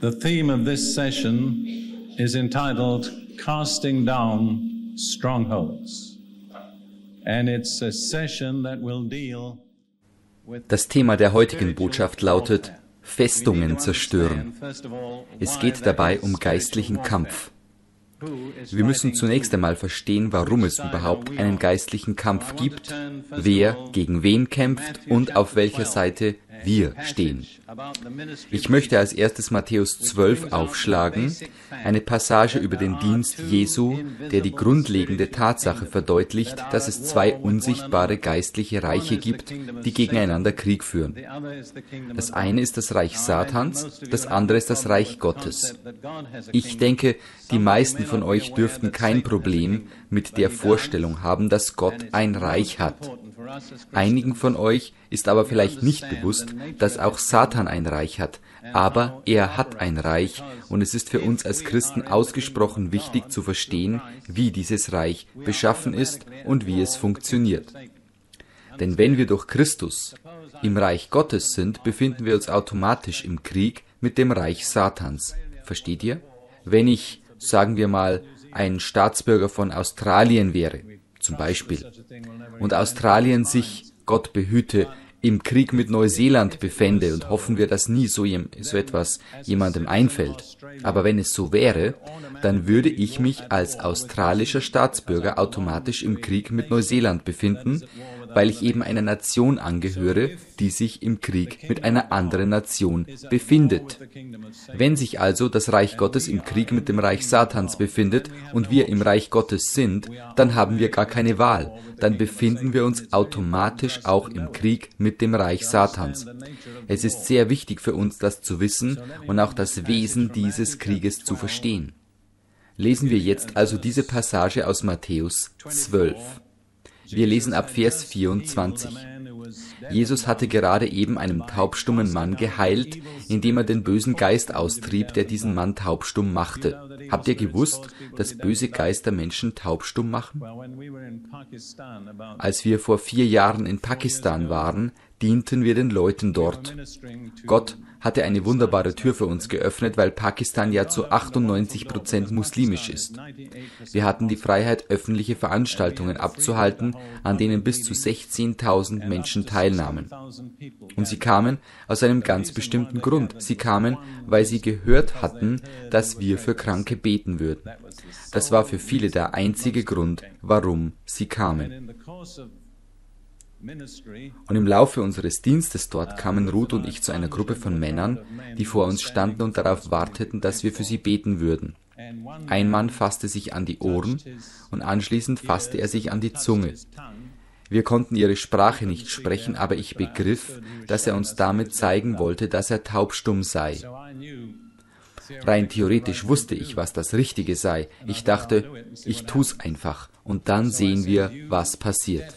The theme of this session is entitled Casting Down Strongholds. And it's a session that will deal Das Thema der heutigen Botschaft lautet Festungen zerstören. Es geht dabei um geistlichen Kampf. Wir müssen zunächst einmal verstehen, warum es überhaupt einen geistlichen Kampf gibt, wer gegen wen kämpft und auf welcher Seite wir stehen. Ich möchte als erstes Matthäus 12 aufschlagen, eine Passage über den Dienst Jesu, der die grundlegende Tatsache verdeutlicht, dass es zwei unsichtbare geistliche Reiche gibt, die gegeneinander Krieg führen. Das eine ist das Reich Satans, das andere ist das Reich Gottes. Ich denke, die meisten von euch dürften kein Problem mit der Vorstellung haben, dass Gott ein Reich hat. Einigen von euch ist aber vielleicht nicht bewusst, dass auch Satan ein Reich hat, aber er hat ein Reich und es ist für uns als Christen ausgesprochen wichtig zu verstehen, wie dieses Reich beschaffen ist und wie es funktioniert. Denn wenn wir durch Christus im Reich Gottes sind, befinden wir uns automatisch im Krieg mit dem Reich Satans. Versteht ihr? Wenn ich, sagen wir mal, ein Staatsbürger von Australien wäre, zum Beispiel, und Australien sich, Gott behüte, im Krieg mit Neuseeland befände und hoffen wir, dass nie so, so etwas jemandem einfällt. Aber wenn es so wäre, dann würde ich mich als australischer Staatsbürger automatisch im Krieg mit Neuseeland befinden, weil ich eben einer Nation angehöre, die sich im Krieg mit einer anderen Nation befindet. Wenn sich also das Reich Gottes im Krieg mit dem Reich Satans befindet und wir im Reich Gottes sind, dann haben wir gar keine Wahl. Dann befinden wir uns automatisch auch im Krieg mit dem Reich Satans. Es ist sehr wichtig für uns, das zu wissen und auch das Wesen dieses Krieges zu verstehen. Lesen wir jetzt also diese Passage aus Matthäus 12. Wir lesen ab Vers 24. Jesus hatte gerade eben einen taubstummen Mann geheilt, indem er den bösen Geist austrieb, der diesen Mann taubstumm machte. Habt ihr gewusst, dass böse Geister Menschen taubstumm machen? Als wir vor vier Jahren in Pakistan waren, dienten wir den Leuten dort. Gott hatte eine wunderbare Tür für uns geöffnet, weil Pakistan ja zu 98 Prozent muslimisch ist. Wir hatten die Freiheit, öffentliche Veranstaltungen abzuhalten, an denen bis zu 16.000 Menschen teilnahmen. Und sie kamen aus einem ganz bestimmten Grund. Sie kamen, weil sie gehört hatten, dass wir für Kranke beten würden. Das war für viele der einzige Grund, warum sie kamen. Und im Laufe unseres Dienstes dort kamen Ruth und ich zu einer Gruppe von Männern, die vor uns standen und darauf warteten, dass wir für sie beten würden. Ein Mann fasste sich an die Ohren und anschließend fasste er sich an die Zunge. Wir konnten ihre Sprache nicht sprechen, aber ich begriff, dass er uns damit zeigen wollte, dass er taubstumm sei. Rein theoretisch wusste ich, was das Richtige sei. Ich dachte, ich tu's einfach und dann sehen wir, was passiert.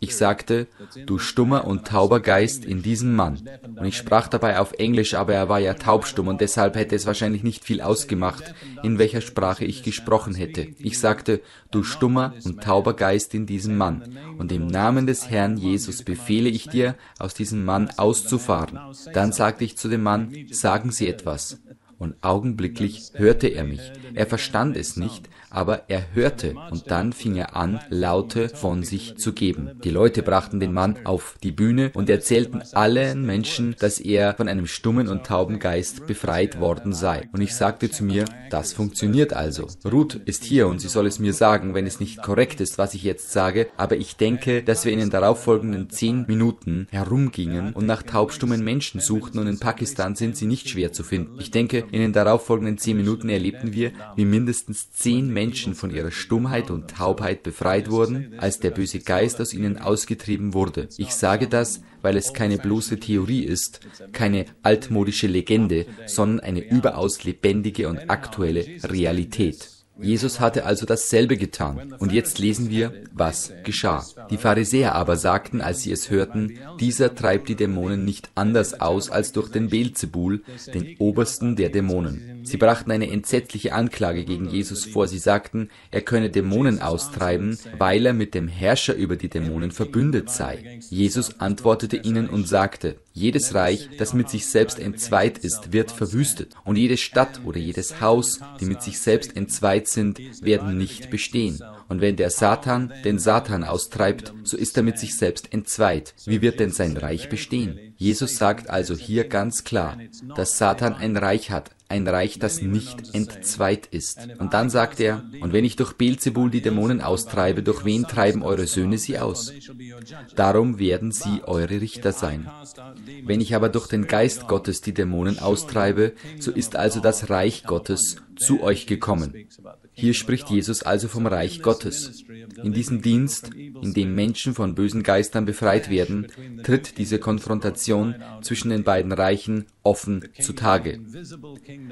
Ich sagte, du stummer und tauber Geist in diesem Mann. Und ich sprach dabei auf Englisch, aber er war ja taubstumm und deshalb hätte es wahrscheinlich nicht viel ausgemacht, in welcher Sprache ich gesprochen hätte. Ich sagte, du stummer und tauber Geist in diesem Mann. Und im Namen des Herrn Jesus befehle ich dir, aus diesem Mann auszufahren. Dann sagte ich zu dem Mann, sagen Sie etwas und augenblicklich hörte er mich. Er verstand es nicht, aber er hörte und dann fing er an, Laute von sich zu geben. Die Leute brachten den Mann auf die Bühne und erzählten allen Menschen, dass er von einem stummen und tauben Geist befreit worden sei. Und ich sagte zu mir, das funktioniert also. Ruth ist hier und sie soll es mir sagen, wenn es nicht korrekt ist, was ich jetzt sage, aber ich denke, dass wir in den darauffolgenden zehn Minuten herumgingen und nach taubstummen Menschen suchten und in Pakistan sind sie nicht schwer zu finden. Ich denke, in den darauffolgenden zehn Minuten erlebten wir, wie mindestens zehn Menschen von ihrer Stummheit und Taubheit befreit wurden, als der böse Geist aus ihnen ausgetrieben wurde. Ich sage das, weil es keine bloße Theorie ist, keine altmodische Legende, sondern eine überaus lebendige und aktuelle Realität. Jesus hatte also dasselbe getan. Und jetzt lesen wir, was geschah. Die Pharisäer aber sagten, als sie es hörten, dieser treibt die Dämonen nicht anders aus als durch den Beelzebul, den obersten der Dämonen. Sie brachten eine entsetzliche Anklage gegen Jesus vor. Sie sagten, er könne Dämonen austreiben, weil er mit dem Herrscher über die Dämonen verbündet sei. Jesus antwortete ihnen und sagte, jedes Reich, das mit sich selbst entzweit ist, wird verwüstet, und jede Stadt oder jedes Haus, die mit sich selbst entzweit sind, werden nicht bestehen. Und wenn der Satan den Satan austreibt, so ist er mit sich selbst entzweit. Wie wird denn sein Reich bestehen? Jesus sagt also hier ganz klar, dass Satan ein Reich hat, ein Reich, das nicht entzweit ist. Und dann sagt er, und wenn ich durch Beelzebul die Dämonen austreibe, durch wen treiben eure Söhne sie aus? Darum werden sie eure Richter sein. Wenn ich aber durch den Geist Gottes die Dämonen austreibe, so ist also das Reich Gottes zu euch gekommen. Hier spricht Jesus also vom Reich Gottes. In diesem Dienst, in dem Menschen von bösen Geistern befreit werden, tritt diese Konfrontation zwischen den beiden Reichen offen zutage.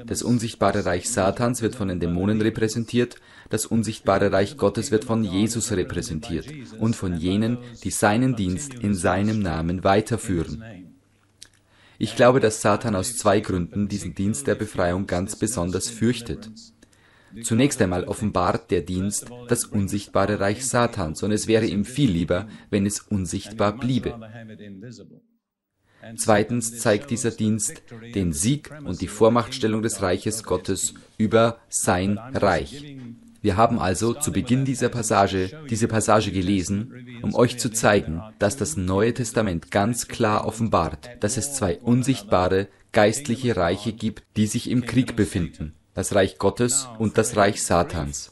Das unsichtbare Reich Satans wird von den Dämonen repräsentiert, das unsichtbare Reich Gottes wird von Jesus repräsentiert und von jenen, die seinen Dienst in seinem Namen weiterführen. Ich glaube, dass Satan aus zwei Gründen diesen Dienst der Befreiung ganz besonders fürchtet. Zunächst einmal offenbart der Dienst das unsichtbare Reich Satans, und es wäre ihm viel lieber, wenn es unsichtbar bliebe. Zweitens zeigt dieser Dienst den Sieg und die Vormachtstellung des Reiches Gottes über sein Reich. Wir haben also zu Beginn dieser Passage diese Passage gelesen, um euch zu zeigen, dass das Neue Testament ganz klar offenbart, dass es zwei unsichtbare geistliche Reiche gibt, die sich im Krieg befinden das Reich Gottes und das Reich Satans.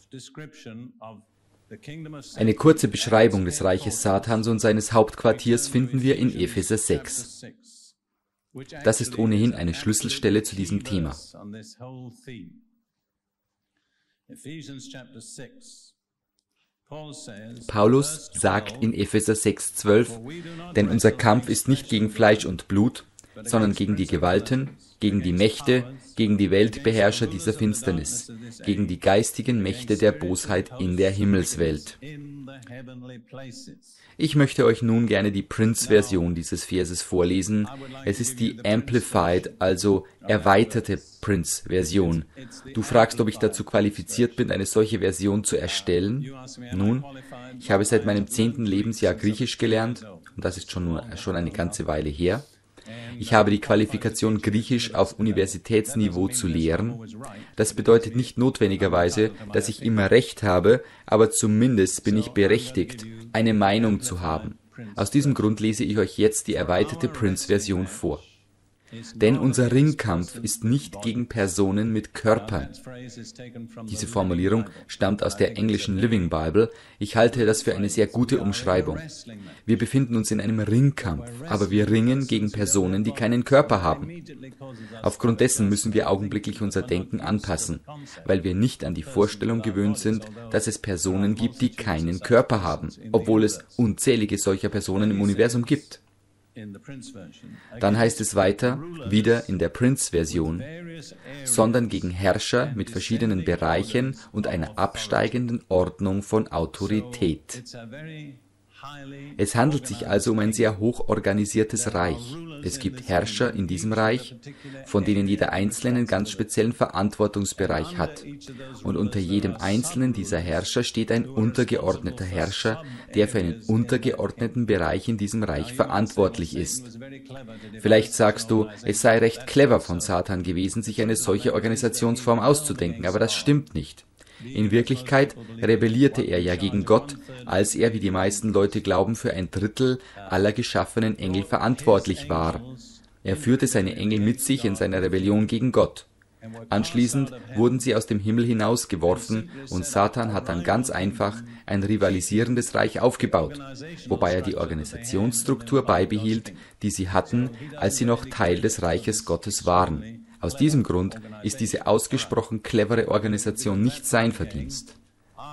Eine kurze Beschreibung des Reiches Satans und seines Hauptquartiers finden wir in Epheser 6. Das ist ohnehin eine Schlüsselstelle zu diesem Thema. Paulus sagt in Epheser 6,12, denn unser Kampf ist nicht gegen Fleisch und Blut, sondern gegen die Gewalten, gegen die Mächte, gegen die Weltbeherrscher dieser Finsternis, gegen die geistigen Mächte der Bosheit in der Himmelswelt. Ich möchte euch nun gerne die Prince-Version dieses Verses vorlesen. Es ist die Amplified, also erweiterte Prince-Version. Du fragst, ob ich dazu qualifiziert bin, eine solche Version zu erstellen? Nun, ich habe seit meinem zehnten Lebensjahr Griechisch gelernt, und das ist schon, nur, schon eine ganze Weile her. Ich habe die Qualifikation Griechisch auf Universitätsniveau zu lehren. Das bedeutet nicht notwendigerweise, dass ich immer recht habe, aber zumindest bin ich berechtigt, eine Meinung zu haben. Aus diesem Grund lese ich euch jetzt die erweiterte Prince-Version vor. Denn unser Ringkampf ist nicht gegen Personen mit Körpern. Diese Formulierung stammt aus der englischen Living Bible. Ich halte das für eine sehr gute Umschreibung. Wir befinden uns in einem Ringkampf, aber wir ringen gegen Personen, die keinen Körper haben. Aufgrund dessen müssen wir augenblicklich unser Denken anpassen, weil wir nicht an die Vorstellung gewöhnt sind, dass es Personen gibt, die keinen Körper haben, obwohl es unzählige solcher Personen im Universum gibt. Dann heißt es weiter, wieder in der Prince-Version, sondern gegen Herrscher mit verschiedenen Bereichen und einer absteigenden Ordnung von Autorität. Es handelt sich also um ein sehr hoch organisiertes Reich. Es gibt Herrscher in diesem Reich, von denen jeder Einzelne einen ganz speziellen Verantwortungsbereich hat. Und unter jedem einzelnen dieser Herrscher steht ein untergeordneter Herrscher, der für einen untergeordneten Bereich in diesem Reich verantwortlich ist. Vielleicht sagst du, es sei recht clever von Satan gewesen, sich eine solche Organisationsform auszudenken, aber das stimmt nicht. In Wirklichkeit rebellierte er ja gegen Gott, als er, wie die meisten Leute glauben, für ein Drittel aller geschaffenen Engel verantwortlich war. Er führte seine Engel mit sich in seiner Rebellion gegen Gott. Anschließend wurden sie aus dem Himmel hinausgeworfen und Satan hat dann ganz einfach ein rivalisierendes Reich aufgebaut, wobei er die Organisationsstruktur beibehielt, die sie hatten, als sie noch Teil des Reiches Gottes waren. Aus diesem Grund ist diese ausgesprochen clevere Organisation nicht sein Verdienst.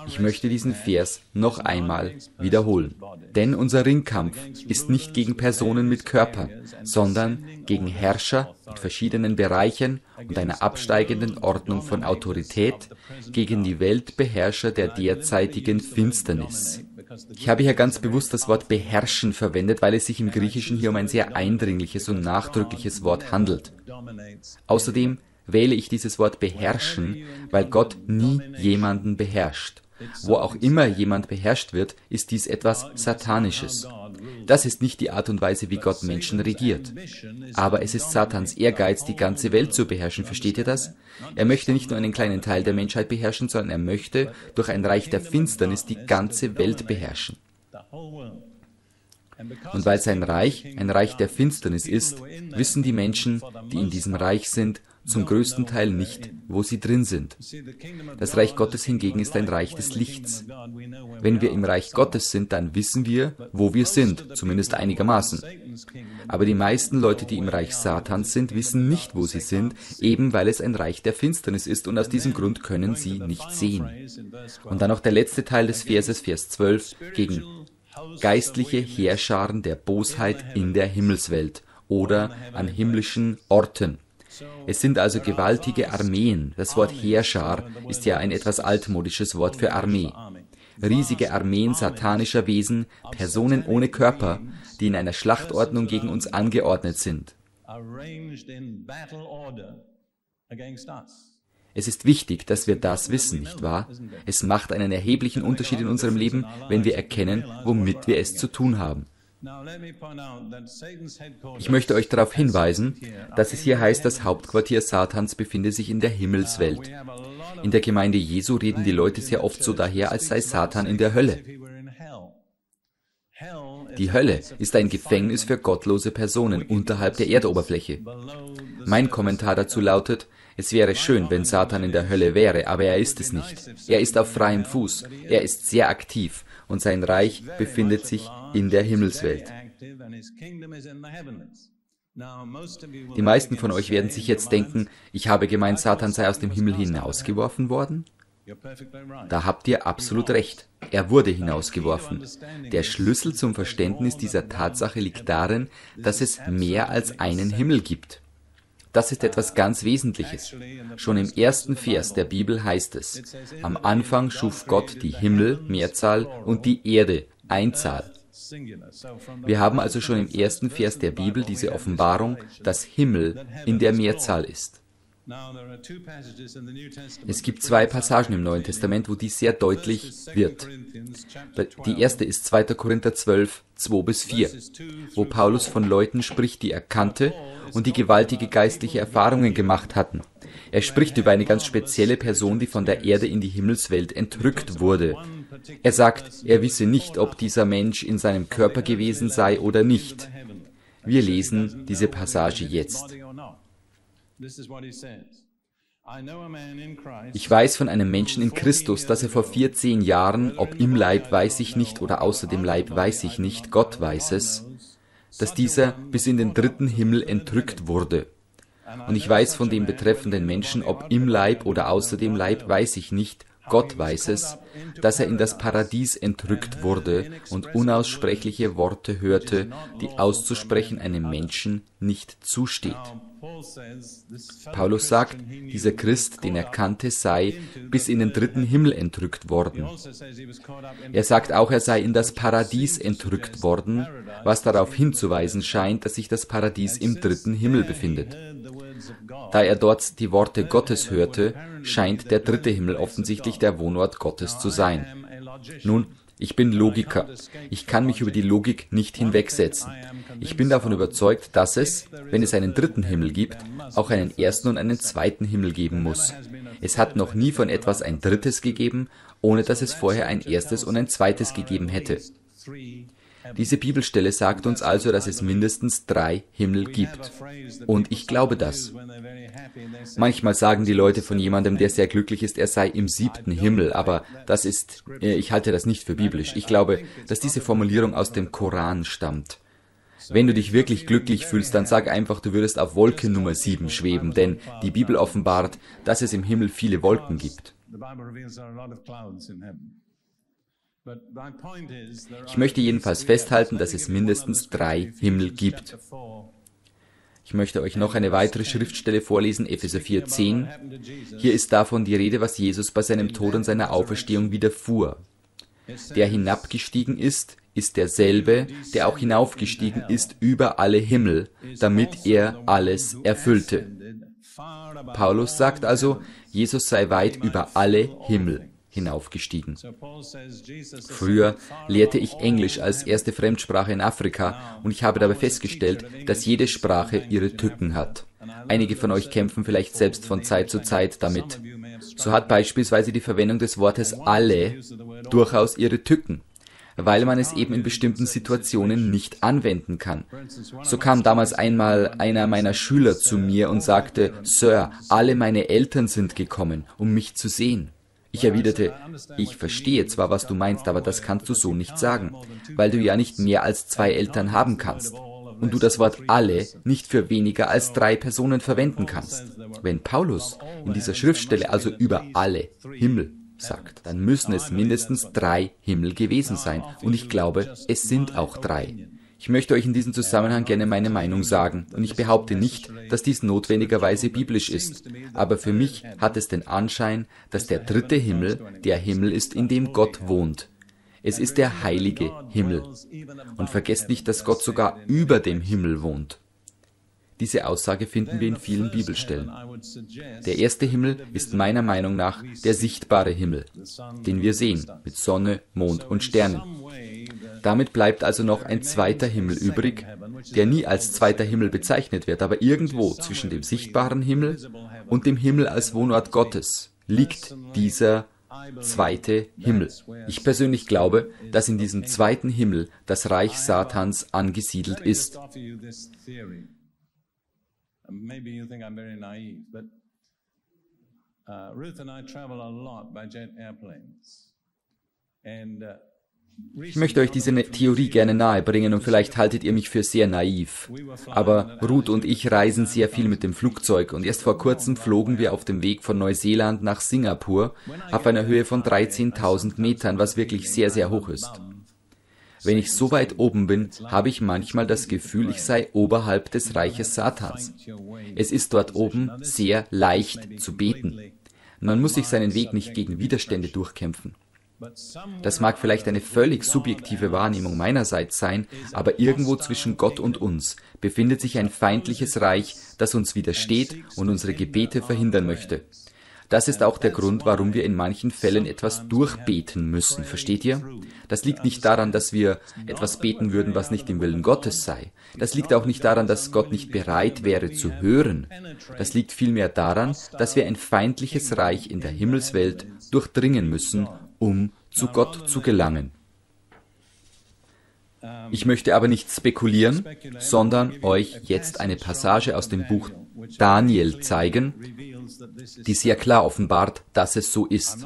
Ich möchte diesen Vers noch einmal wiederholen. Denn unser Ringkampf ist nicht gegen Personen mit Körpern, sondern gegen Herrscher mit verschiedenen Bereichen und einer absteigenden Ordnung von Autorität, gegen die Weltbeherrscher der derzeitigen Finsternis. Ich habe hier ganz bewusst das Wort beherrschen verwendet, weil es sich im Griechischen hier um ein sehr eindringliches und nachdrückliches Wort handelt. Außerdem wähle ich dieses Wort beherrschen, weil Gott nie jemanden beherrscht. Wo auch immer jemand beherrscht wird, ist dies etwas Satanisches. Das ist nicht die Art und Weise, wie Gott Menschen regiert. Aber es ist Satans Ehrgeiz, die ganze Welt zu beherrschen. Versteht ihr das? Er möchte nicht nur einen kleinen Teil der Menschheit beherrschen, sondern er möchte durch ein Reich der Finsternis die ganze Welt beherrschen. Und weil sein Reich ein Reich der Finsternis ist, wissen die Menschen, die in diesem Reich sind, zum größten Teil nicht, wo sie drin sind. Das Reich Gottes hingegen ist ein Reich des Lichts. Wenn wir im Reich Gottes sind, dann wissen wir, wo wir sind, zumindest einigermaßen. Aber die meisten Leute, die im Reich Satans sind, wissen nicht, wo sie sind, eben weil es ein Reich der Finsternis ist und aus diesem Grund können sie nicht sehen. Und dann noch der letzte Teil des Verses, Vers 12, gegen geistliche Heerscharen der Bosheit in der Himmelswelt oder an himmlischen Orten. Es sind also gewaltige Armeen. Das Wort Heerschar ist ja ein etwas altmodisches Wort für Armee. Riesige Armeen satanischer Wesen, Personen ohne Körper, die in einer Schlachtordnung gegen uns angeordnet sind. Es ist wichtig, dass wir das wissen, nicht wahr? Es macht einen erheblichen Unterschied in unserem Leben, wenn wir erkennen, womit wir es zu tun haben. Ich möchte euch darauf hinweisen, dass es hier heißt, das Hauptquartier Satans befinde sich in der Himmelswelt. In der Gemeinde Jesu reden die Leute sehr oft so daher, als sei Satan in der Hölle. Die Hölle ist ein Gefängnis für gottlose Personen unterhalb der Erdoberfläche. Mein Kommentar dazu lautet, es wäre schön, wenn Satan in der Hölle wäre, aber er ist es nicht. Er ist auf freiem Fuß, er ist sehr aktiv und sein Reich befindet sich in der Himmelswelt. Die meisten von euch werden sich jetzt denken, ich habe gemeint, Satan sei aus dem Himmel hinausgeworfen worden. Da habt ihr absolut recht. Er wurde hinausgeworfen. Der Schlüssel zum Verständnis dieser Tatsache liegt darin, dass es mehr als einen Himmel gibt. Das ist etwas ganz Wesentliches. Schon im ersten Vers der Bibel heißt es, am Anfang schuf Gott die Himmel, Mehrzahl, und die Erde, Einzahl. Wir haben also schon im ersten Vers der Bibel diese Offenbarung, dass Himmel in der Mehrzahl ist. Es gibt zwei Passagen im Neuen Testament, wo dies sehr deutlich wird. Die erste ist 2. Korinther 12, 2 bis 4, wo Paulus von Leuten spricht, die er kannte und die gewaltige geistliche Erfahrungen gemacht hatten. Er spricht über eine ganz spezielle Person, die von der Erde in die Himmelswelt entrückt wurde. Er sagt, er wisse nicht, ob dieser Mensch in seinem Körper gewesen sei oder nicht. Wir lesen diese Passage jetzt. Ich weiß von einem Menschen in Christus, dass er vor 14 Jahren, ob im Leib weiß ich nicht oder außer dem Leib weiß ich nicht, Gott weiß es, dass dieser bis in den dritten Himmel entrückt wurde. Und ich weiß von dem betreffenden Menschen, ob im Leib oder außer dem Leib weiß ich nicht, Gott weiß es, dass er in das Paradies entrückt wurde und unaussprechliche Worte hörte, die auszusprechen einem Menschen nicht zusteht. Paulus sagt, dieser Christ, den er kannte, sei bis in den dritten Himmel entrückt worden. Er sagt auch, er sei in das Paradies entrückt worden, was darauf hinzuweisen scheint, dass sich das Paradies im dritten Himmel befindet. Da er dort die Worte Gottes hörte, scheint der dritte Himmel offensichtlich der Wohnort Gottes zu sein. Nun, ich bin Logiker. Ich kann mich über die Logik nicht hinwegsetzen. Ich bin davon überzeugt, dass es, wenn es einen dritten Himmel gibt, auch einen ersten und einen zweiten Himmel geben muss. Es hat noch nie von etwas ein drittes gegeben, ohne dass es vorher ein erstes und ein zweites gegeben hätte. Diese Bibelstelle sagt uns also, dass es mindestens drei Himmel gibt. Und ich glaube das. Manchmal sagen die Leute von jemandem, der sehr glücklich ist, er sei im siebten Himmel, aber das ist, äh, ich halte das nicht für biblisch. Ich glaube, dass diese Formulierung aus dem Koran stammt. Wenn du dich wirklich glücklich fühlst, dann sag einfach, du würdest auf Wolke Nummer 7 schweben, denn die Bibel offenbart, dass es im Himmel viele Wolken gibt. Ich möchte jedenfalls festhalten, dass es mindestens drei Himmel gibt. Ich möchte euch noch eine weitere Schriftstelle vorlesen, Epheser 4,10. Hier ist davon die Rede, was Jesus bei seinem Tod und seiner Auferstehung widerfuhr. Der hinabgestiegen ist, ist derselbe, der auch hinaufgestiegen ist über alle Himmel, damit er alles erfüllte. Paulus sagt also, Jesus sei weit über alle Himmel hinaufgestiegen. Früher lehrte ich Englisch als erste Fremdsprache in Afrika und ich habe dabei festgestellt, dass jede Sprache ihre Tücken hat. Einige von euch kämpfen vielleicht selbst von Zeit zu Zeit damit. So hat beispielsweise die Verwendung des Wortes alle durchaus ihre Tücken weil man es eben in bestimmten Situationen nicht anwenden kann. So kam damals einmal einer meiner Schüler zu mir und sagte, Sir, alle meine Eltern sind gekommen, um mich zu sehen. Ich erwiderte, ich verstehe zwar, was du meinst, aber das kannst du so nicht sagen, weil du ja nicht mehr als zwei Eltern haben kannst und du das Wort alle nicht für weniger als drei Personen verwenden kannst. Wenn Paulus in dieser Schriftstelle also über alle Himmel sagt, dann müssen es mindestens drei Himmel gewesen sein und ich glaube, es sind auch drei. Ich möchte euch in diesem Zusammenhang gerne meine Meinung sagen, und ich behaupte nicht, dass dies notwendigerweise biblisch ist, aber für mich hat es den Anschein, dass der dritte Himmel der Himmel ist, in dem Gott wohnt. Es ist der heilige Himmel. Und vergesst nicht, dass Gott sogar über dem Himmel wohnt. Diese Aussage finden wir in vielen Bibelstellen. Der erste Himmel ist meiner Meinung nach der sichtbare Himmel, den wir sehen, mit Sonne, Mond und Sternen. Damit bleibt also noch ein zweiter Himmel übrig, der nie als zweiter Himmel bezeichnet wird, aber irgendwo zwischen dem sichtbaren Himmel und dem Himmel als Wohnort Gottes liegt dieser zweite Himmel. Ich persönlich glaube, dass in diesem zweiten Himmel das Reich Satans angesiedelt ist. Uh, Ruth and I travel a lot by jet airplanes. And uh, ich möchte euch diese Theorie gerne nahebringen und vielleicht haltet ihr mich für sehr naiv. Aber Ruth und ich reisen sehr viel mit dem Flugzeug und erst vor kurzem flogen wir auf dem Weg von Neuseeland nach Singapur auf einer Höhe von 13.000 Metern, was wirklich sehr, sehr hoch ist. Wenn ich so weit oben bin, habe ich manchmal das Gefühl, ich sei oberhalb des Reiches Satans. Es ist dort oben sehr leicht zu beten. Man muss sich seinen Weg nicht gegen Widerstände durchkämpfen. Das mag vielleicht eine völlig subjektive Wahrnehmung meinerseits sein, aber irgendwo zwischen Gott und uns befindet sich ein feindliches Reich, das uns widersteht und unsere Gebete verhindern möchte. Das ist auch der Grund, warum wir in manchen Fällen etwas durchbeten müssen, versteht ihr? Das liegt nicht daran, dass wir etwas beten würden, was nicht im Willen Gottes sei. Das liegt auch nicht daran, dass Gott nicht bereit wäre zu hören. Das liegt vielmehr daran, dass wir ein feindliches Reich in der Himmelswelt durchdringen müssen, um zu Gott zu gelangen. Ich möchte aber nicht spekulieren, sondern euch jetzt eine Passage aus dem Buch Daniel zeigen, die sehr klar offenbart, dass es so ist.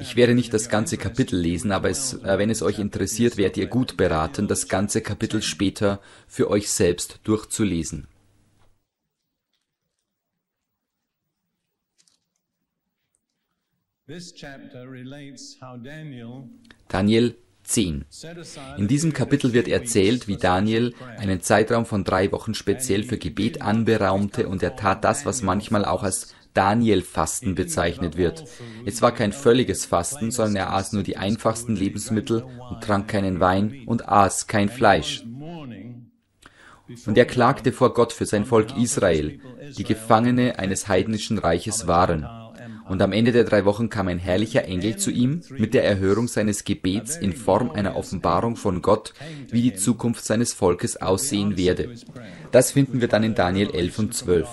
Ich werde nicht das ganze Kapitel lesen, aber es, äh, wenn es euch interessiert, werdet ihr gut beraten, das ganze Kapitel später für euch selbst durchzulesen. Daniel 10. In diesem Kapitel wird erzählt, wie Daniel einen Zeitraum von drei Wochen speziell für Gebet anberaumte und er tat das, was manchmal auch als Daniel-Fasten bezeichnet wird. Es war kein völliges Fasten, sondern er aß nur die einfachsten Lebensmittel und trank keinen Wein und aß kein Fleisch. Und er klagte vor Gott für sein Volk Israel, die Gefangene eines heidnischen Reiches waren. Und am Ende der drei Wochen kam ein herrlicher Engel zu ihm mit der Erhörung seines Gebets in Form einer Offenbarung von Gott, wie die Zukunft seines Volkes aussehen werde. Das finden wir dann in Daniel 11 und 12.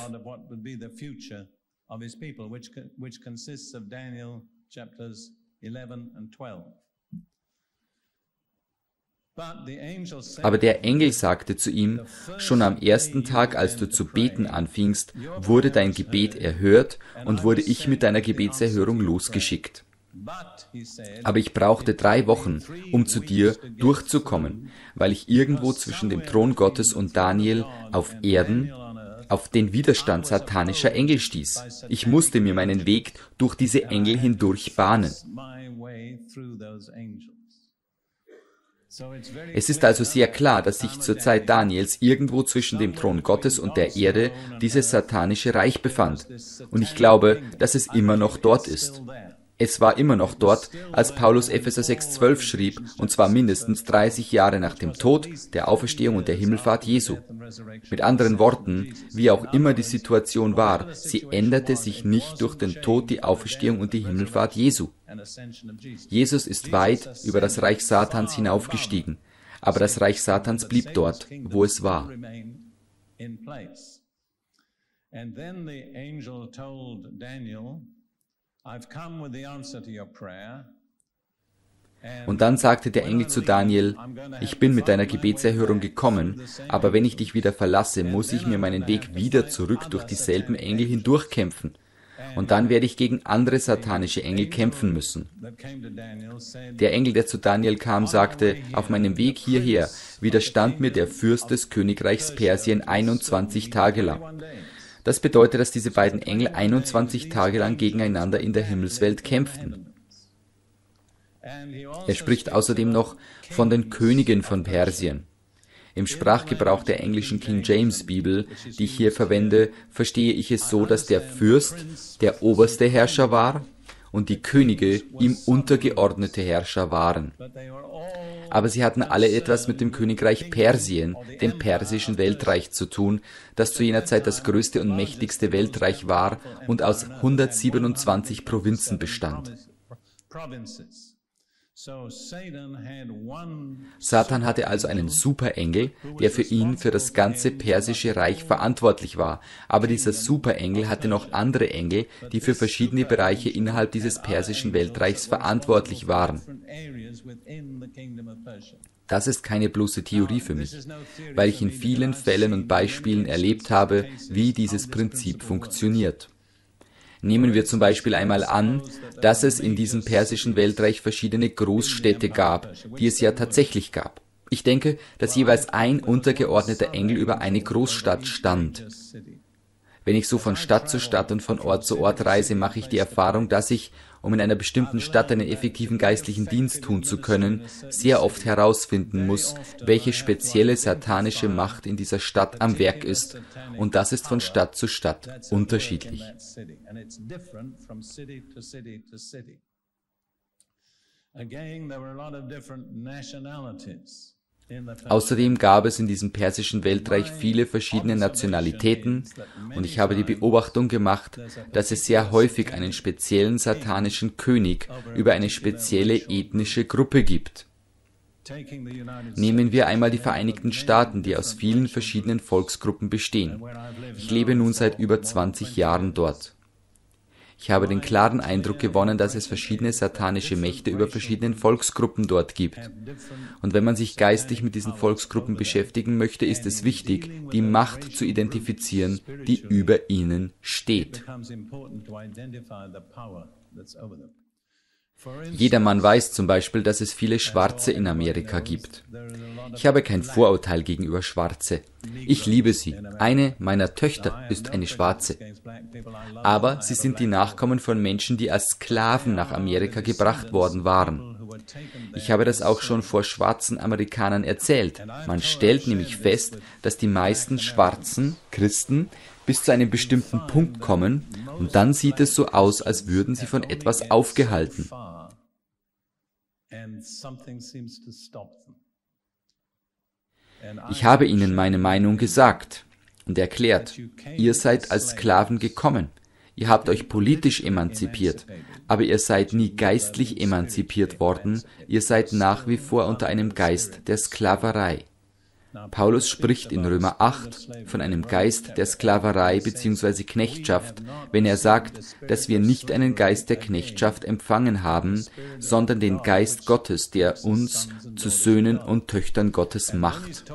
Aber der Engel sagte zu ihm, schon am ersten Tag, als du zu beten anfingst, wurde dein Gebet erhört und wurde ich mit deiner Gebetserhörung losgeschickt. Aber ich brauchte drei Wochen, um zu dir durchzukommen, weil ich irgendwo zwischen dem Thron Gottes und Daniel auf Erden auf den Widerstand satanischer Engel stieß. Ich musste mir meinen Weg durch diese Engel hindurch bahnen. Es ist also sehr klar, dass sich zur Zeit Daniels irgendwo zwischen dem Thron Gottes und der Erde dieses satanische Reich befand. Und ich glaube, dass es immer noch dort ist. Es war immer noch dort, als Paulus Epheser 6,12 schrieb, und zwar mindestens 30 Jahre nach dem Tod, der Auferstehung und der Himmelfahrt Jesu. Mit anderen Worten, wie auch immer die Situation war, sie änderte sich nicht durch den Tod, die Auferstehung und die Himmelfahrt Jesu. Jesus. Ist weit über das Reich Satans hinaufgestiegen, aber das Reich Satans blieb dort, wo es war. Und dann sagte der Engel zu Daniel, ich bin mit deiner Gebetserhörung gekommen, aber wenn ich dich wieder verlasse, muss ich mir meinen Weg wieder zurück durch dieselben Engel hindurchkämpfen. Und dann werde ich gegen andere satanische Engel kämpfen müssen. Der Engel, der zu Daniel kam, sagte, auf meinem Weg hierher widerstand mir der Fürst des Königreichs Persien 21 Tage lang. Das bedeutet, dass diese beiden Engel 21 Tage lang gegeneinander in der Himmelswelt kämpften. Er spricht außerdem noch von den Königen von Persien. Im Sprachgebrauch der englischen King James Bibel, die ich hier verwende, verstehe ich es so, dass der Fürst der oberste Herrscher war und die Könige ihm untergeordnete Herrscher waren aber sie hatten alle etwas mit dem Königreich Persien, dem persischen Weltreich zu tun, das zu jener Zeit das größte und mächtigste Weltreich war und aus 127 Provinzen bestand. Satan hatte also einen Superengel, der für ihn für das ganze persische Reich verantwortlich war, aber dieser Superengel hatte noch andere Engel, die für verschiedene Bereiche innerhalb dieses persischen Weltreichs verantwortlich waren. Das ist keine bloße Theorie für mich, weil ich in vielen Fällen und Beispielen erlebt habe, wie dieses Prinzip funktioniert. Nehmen wir zum Beispiel einmal an, dass es in diesem persischen Weltreich verschiedene Großstädte gab, die es ja tatsächlich gab. Ich denke, dass jeweils ein untergeordneter Engel über eine Großstadt stand. Wenn ich so von Stadt zu Stadt und von Ort zu Ort reise, mache ich die Erfahrung, dass ich, um in einer bestimmten Stadt einen effektiven geistlichen Dienst tun zu können, sehr oft herausfinden muss, welche spezielle satanische Macht in dieser Stadt am Werk ist. Und das ist von Stadt zu Stadt unterschiedlich. Again, there were a lot of different nationalities. Außerdem gab es in diesem persischen Weltreich viele verschiedene Nationalitäten und ich habe die Beobachtung gemacht, dass es sehr häufig einen speziellen satanischen König über eine spezielle ethnische Gruppe gibt. Nehmen wir einmal die Vereinigten Staaten, die aus vielen verschiedenen Volksgruppen bestehen. Ich lebe nun seit über 20 Jahren dort. Ich habe den klaren Eindruck gewonnen, dass es verschiedene satanische Mächte über verschiedenen Volksgruppen dort gibt. Und wenn man sich geistig mit diesen Volksgruppen beschäftigen möchte, ist es wichtig, die Macht zu identifizieren, die über ihnen steht. Jedermann weiß zum Beispiel, dass es viele Schwarze in Amerika gibt. Ich habe kein Vorurteil gegenüber Schwarze. Ich liebe sie. Eine meiner Töchter ist eine Schwarze. Aber sie sind die Nachkommen von Menschen, die als Sklaven nach Amerika gebracht worden waren. Ich habe das auch schon vor schwarzen Amerikanern erzählt. Man stellt nämlich fest, dass die meisten schwarzen Christen bis zu einem bestimmten Punkt kommen und dann sieht es so aus, als würden sie von etwas aufgehalten. Ich habe ihnen meine Meinung gesagt und erklärt, ihr seid als Sklaven gekommen, ihr habt euch politisch emanzipiert, aber ihr seid nie geistlich emanzipiert worden, ihr seid nach wie vor unter einem Geist der Sklaverei. Paulus spricht in Römer 8 von einem Geist der Sklaverei bzw. Knechtschaft, wenn er sagt, dass wir nicht einen Geist der Knechtschaft empfangen haben, sondern den Geist Gottes, der uns zu Söhnen und Töchtern Gottes macht.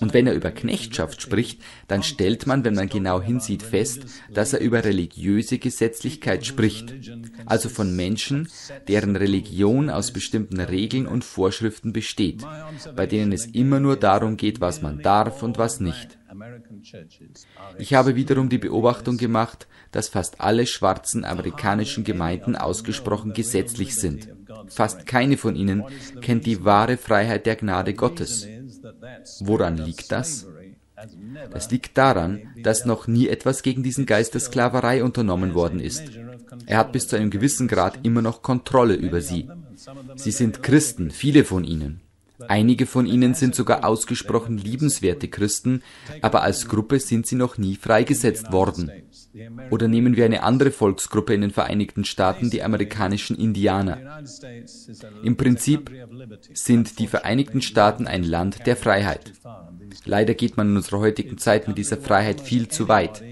Und wenn er über Knechtschaft spricht, dann stellt man, wenn man genau hinsieht, fest, dass er über religiöse Gesetzlichkeit spricht, also von Menschen, deren Religion aus bestimmten Regeln und Vorschriften besteht, bei denen es immer nur darum geht, was man darf und was nicht. Ich habe wiederum die Beobachtung gemacht, dass fast alle schwarzen amerikanischen Gemeinden ausgesprochen gesetzlich sind. Fast keine von ihnen kennt die wahre Freiheit der Gnade Gottes. Woran liegt das? Das liegt daran, dass noch nie etwas gegen diesen Geist der Sklaverei unternommen worden ist. Er hat bis zu einem gewissen Grad immer noch Kontrolle über sie. Sie sind Christen, viele von ihnen. Einige von ihnen sind sogar ausgesprochen liebenswerte Christen, aber als Gruppe sind sie noch nie freigesetzt worden. Oder nehmen wir eine andere Volksgruppe in den Vereinigten Staaten, die amerikanischen Indianer. Im Prinzip sind die Vereinigten Staaten ein Land der Freiheit. Leider geht man in unserer heutigen Zeit mit dieser Freiheit viel zu weit.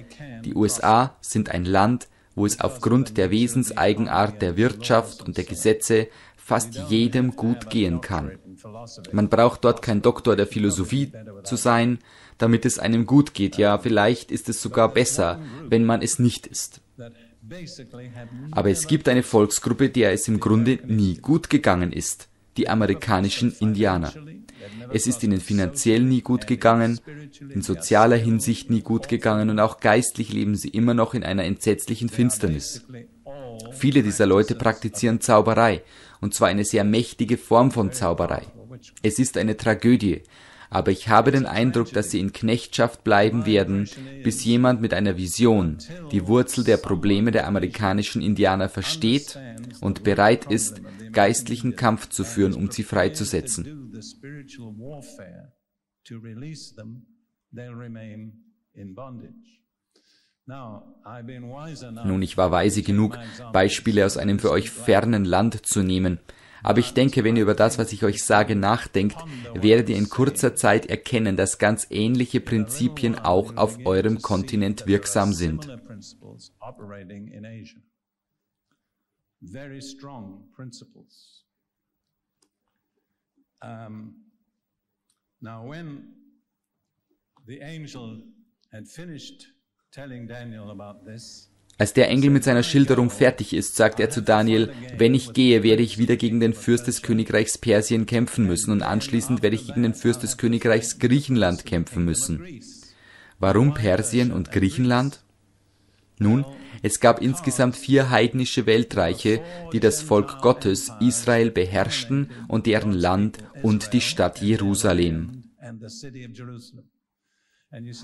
Die USA sind ein Land, wo es aufgrund der Wesenseigenart der Wirtschaft und der Gesetze fast jedem gut gehen kann. Man braucht dort kein Doktor der Philosophie zu sein, damit es einem gut geht. Ja, vielleicht ist es sogar besser, wenn man es nicht ist. Aber es gibt eine Volksgruppe, der es im Grunde nie gut gegangen ist, die amerikanischen Indianer. Es ist ihnen finanziell nie gut gegangen, in sozialer Hinsicht nie gut gegangen und auch geistlich leben sie immer noch in einer entsetzlichen Finsternis. Viele dieser Leute praktizieren Zauberei, und zwar eine sehr mächtige Form von Zauberei. Es ist eine Tragödie, aber ich habe den Eindruck, dass sie in Knechtschaft bleiben werden, bis jemand mit einer Vision die Wurzel der Probleme der amerikanischen Indianer versteht und bereit ist, geistlichen Kampf zu führen, um sie freizusetzen. Nun, ich war weise genug, Beispiele aus einem für euch fernen Land zu nehmen. Aber ich denke, wenn ihr über das, was ich euch sage, nachdenkt, werdet ihr in kurzer Zeit erkennen, dass ganz ähnliche Prinzipien auch auf eurem Kontinent wirksam sind. Now, when the angel had finished als der Engel mit seiner Schilderung fertig ist, sagt er zu Daniel, wenn ich gehe, werde ich wieder gegen den Fürst des Königreichs Persien kämpfen müssen und anschließend werde ich gegen den Fürst des Königreichs Griechenland kämpfen müssen. Warum Persien und Griechenland? Nun, es gab insgesamt vier heidnische Weltreiche, die das Volk Gottes Israel beherrschten und deren Land und die Stadt Jerusalem.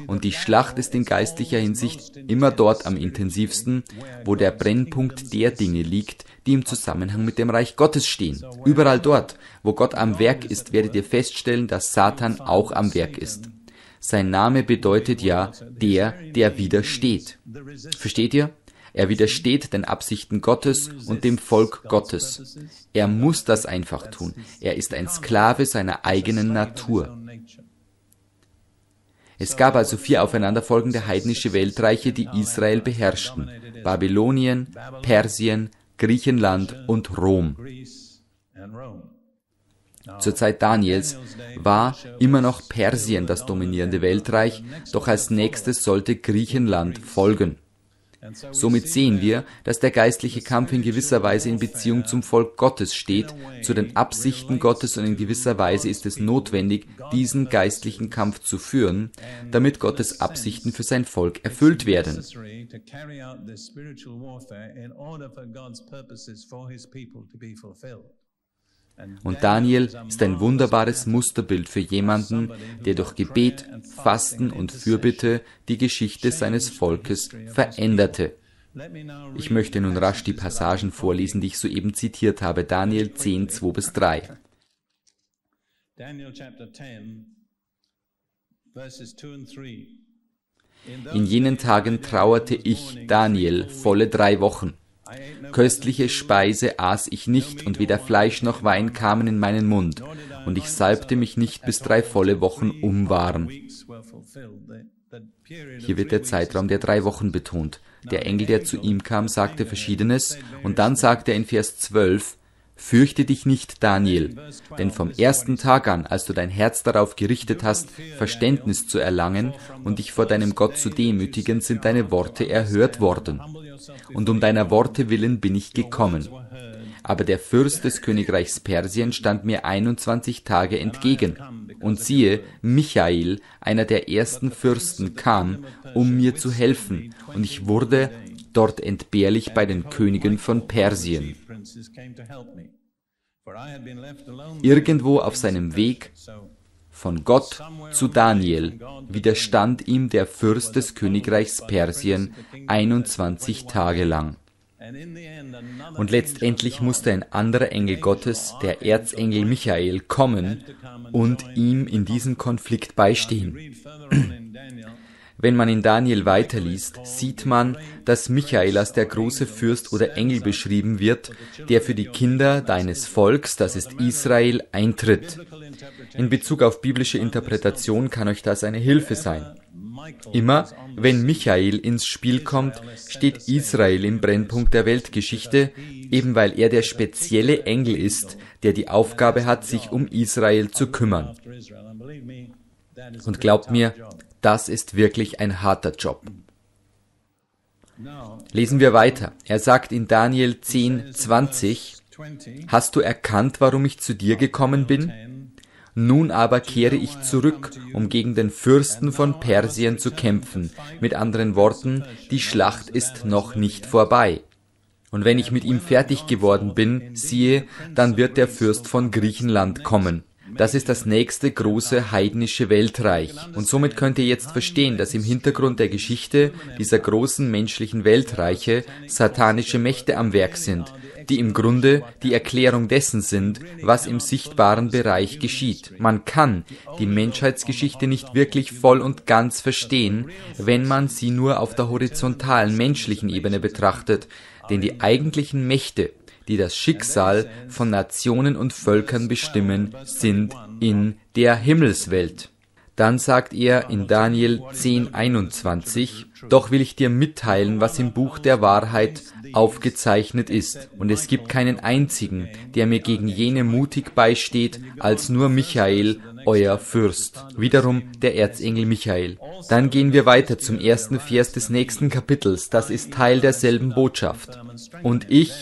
Und die Schlacht ist in geistlicher Hinsicht immer dort am intensivsten, wo der Brennpunkt der Dinge liegt, die im Zusammenhang mit dem Reich Gottes stehen. Überall dort, wo Gott am Werk ist, werdet ihr feststellen, dass Satan auch am Werk ist. Sein Name bedeutet ja der, der widersteht. Versteht ihr? Er widersteht den Absichten Gottes und dem Volk Gottes. Er muss das einfach tun. Er ist ein Sklave seiner eigenen Natur. Es gab also vier aufeinanderfolgende heidnische Weltreiche, die Israel beherrschten. Babylonien, Persien, Griechenland und Rom. Zur Zeit Daniels war immer noch Persien das dominierende Weltreich, doch als nächstes sollte Griechenland folgen. Somit sehen wir, dass der geistliche Kampf in gewisser Weise in Beziehung zum Volk Gottes steht, zu den Absichten Gottes und in gewisser Weise ist es notwendig, diesen geistlichen Kampf zu führen, damit Gottes Absichten für sein Volk erfüllt werden. Und Daniel ist ein wunderbares Musterbild für jemanden, der durch Gebet, Fasten und Fürbitte die Geschichte seines Volkes veränderte. Ich möchte nun rasch die Passagen vorlesen, die ich soeben zitiert habe. Daniel 10, 2 bis 3. In jenen Tagen trauerte ich, Daniel, volle drei Wochen. Köstliche Speise aß ich nicht, und weder Fleisch noch Wein kamen in meinen Mund, und ich salbte mich nicht, bis drei volle Wochen um waren. Hier wird der Zeitraum der drei Wochen betont. Der Engel, der zu ihm kam, sagte Verschiedenes, und dann sagte er in Vers 12, Fürchte dich nicht, Daniel, denn vom ersten Tag an, als du dein Herz darauf gerichtet hast, Verständnis zu erlangen und dich vor deinem Gott zu demütigen, sind deine Worte erhört worden und um deiner Worte willen bin ich gekommen. Aber der Fürst des Königreichs Persien stand mir 21 Tage entgegen. Und siehe, Michael, einer der ersten Fürsten, kam, um mir zu helfen, und ich wurde dort entbehrlich bei den Königen von Persien. Irgendwo auf seinem Weg von Gott zu Daniel widerstand ihm der Fürst des Königreichs Persien 21 Tage lang. Und letztendlich musste ein anderer Engel Gottes, der Erzengel Michael, kommen und ihm in diesem Konflikt beistehen. Wenn man in Daniel weiterliest, sieht man, dass Michael als der große Fürst oder Engel beschrieben wird, der für die Kinder deines Volks, das ist Israel, eintritt. In Bezug auf biblische Interpretation kann euch das eine Hilfe sein. Immer wenn Michael ins Spiel kommt, steht Israel im Brennpunkt der Weltgeschichte, eben weil er der spezielle Engel ist, der die Aufgabe hat, sich um Israel zu kümmern. Und glaubt mir, das ist wirklich ein harter Job. Lesen wir weiter. Er sagt in Daniel 10, 20, Hast du erkannt, warum ich zu dir gekommen bin? Nun aber kehre ich zurück, um gegen den Fürsten von Persien zu kämpfen. Mit anderen Worten, die Schlacht ist noch nicht vorbei. Und wenn ich mit ihm fertig geworden bin, siehe, dann wird der Fürst von Griechenland kommen. Das ist das nächste große heidnische Weltreich. Und somit könnt ihr jetzt verstehen, dass im Hintergrund der Geschichte dieser großen menschlichen Weltreiche satanische Mächte am Werk sind, die im Grunde die Erklärung dessen sind, was im sichtbaren Bereich geschieht. Man kann die Menschheitsgeschichte nicht wirklich voll und ganz verstehen, wenn man sie nur auf der horizontalen menschlichen Ebene betrachtet, denn die eigentlichen Mächte, die das Schicksal von Nationen und Völkern bestimmen, sind in der Himmelswelt. Dann sagt er in Daniel 10.21, Doch will ich dir mitteilen, was im Buch der Wahrheit aufgezeichnet ist, und es gibt keinen einzigen, der mir gegen jene mutig beisteht, als nur Michael, euer Fürst. Wiederum der Erzengel Michael. Dann gehen wir weiter zum ersten Vers des nächsten Kapitels, das ist Teil derselben Botschaft. Und ich,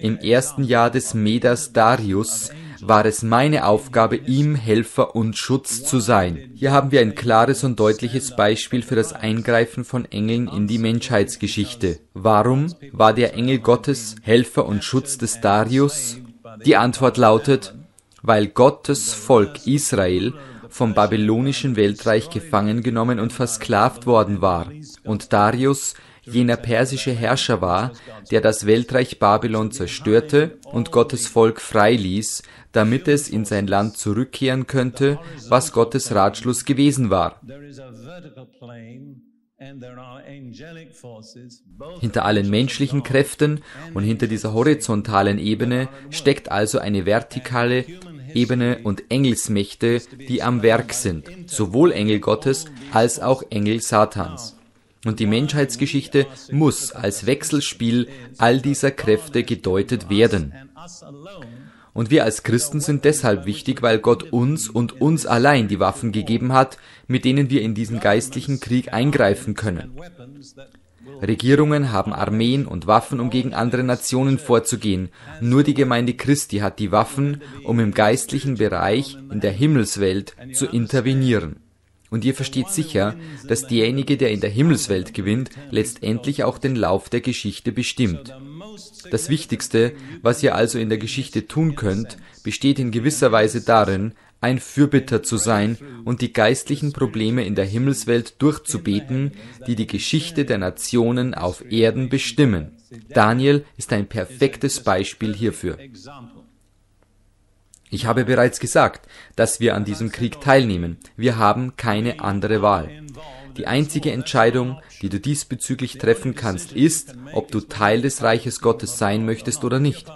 im ersten Jahr des Medas Darius, war es meine Aufgabe, ihm Helfer und Schutz zu sein. Hier haben wir ein klares und deutliches Beispiel für das Eingreifen von Engeln in die Menschheitsgeschichte. Warum war der Engel Gottes Helfer und Schutz des Darius? Die Antwort lautet, weil Gottes Volk Israel vom babylonischen Weltreich gefangen genommen und versklavt worden war und Darius jener persische Herrscher war, der das Weltreich Babylon zerstörte und Gottes Volk freiließ, damit es in sein Land zurückkehren könnte, was Gottes Ratschluss gewesen war. Hinter allen menschlichen Kräften und hinter dieser horizontalen Ebene steckt also eine vertikale Ebene und Engelsmächte, die am Werk sind, sowohl Engel Gottes als auch Engel Satans. Und die Menschheitsgeschichte muss als Wechselspiel all dieser Kräfte gedeutet werden. Und wir als Christen sind deshalb wichtig, weil Gott uns und uns allein die Waffen gegeben hat, mit denen wir in diesen geistlichen Krieg eingreifen können. Regierungen haben Armeen und Waffen, um gegen andere Nationen vorzugehen. Nur die Gemeinde Christi hat die Waffen, um im geistlichen Bereich in der Himmelswelt zu intervenieren. Und ihr versteht sicher, dass derjenige, der in der Himmelswelt gewinnt, letztendlich auch den Lauf der Geschichte bestimmt. Das Wichtigste, was ihr also in der Geschichte tun könnt, besteht in gewisser Weise darin, ein Fürbitter zu sein und die geistlichen Probleme in der Himmelswelt durchzubeten, die die Geschichte der Nationen auf Erden bestimmen. Daniel ist ein perfektes Beispiel hierfür. Ich habe bereits gesagt, dass wir an diesem Krieg teilnehmen. Wir haben keine andere Wahl. Die einzige Entscheidung, die du diesbezüglich treffen kannst, ist, ob du Teil des Reiches Gottes sein möchtest oder nicht.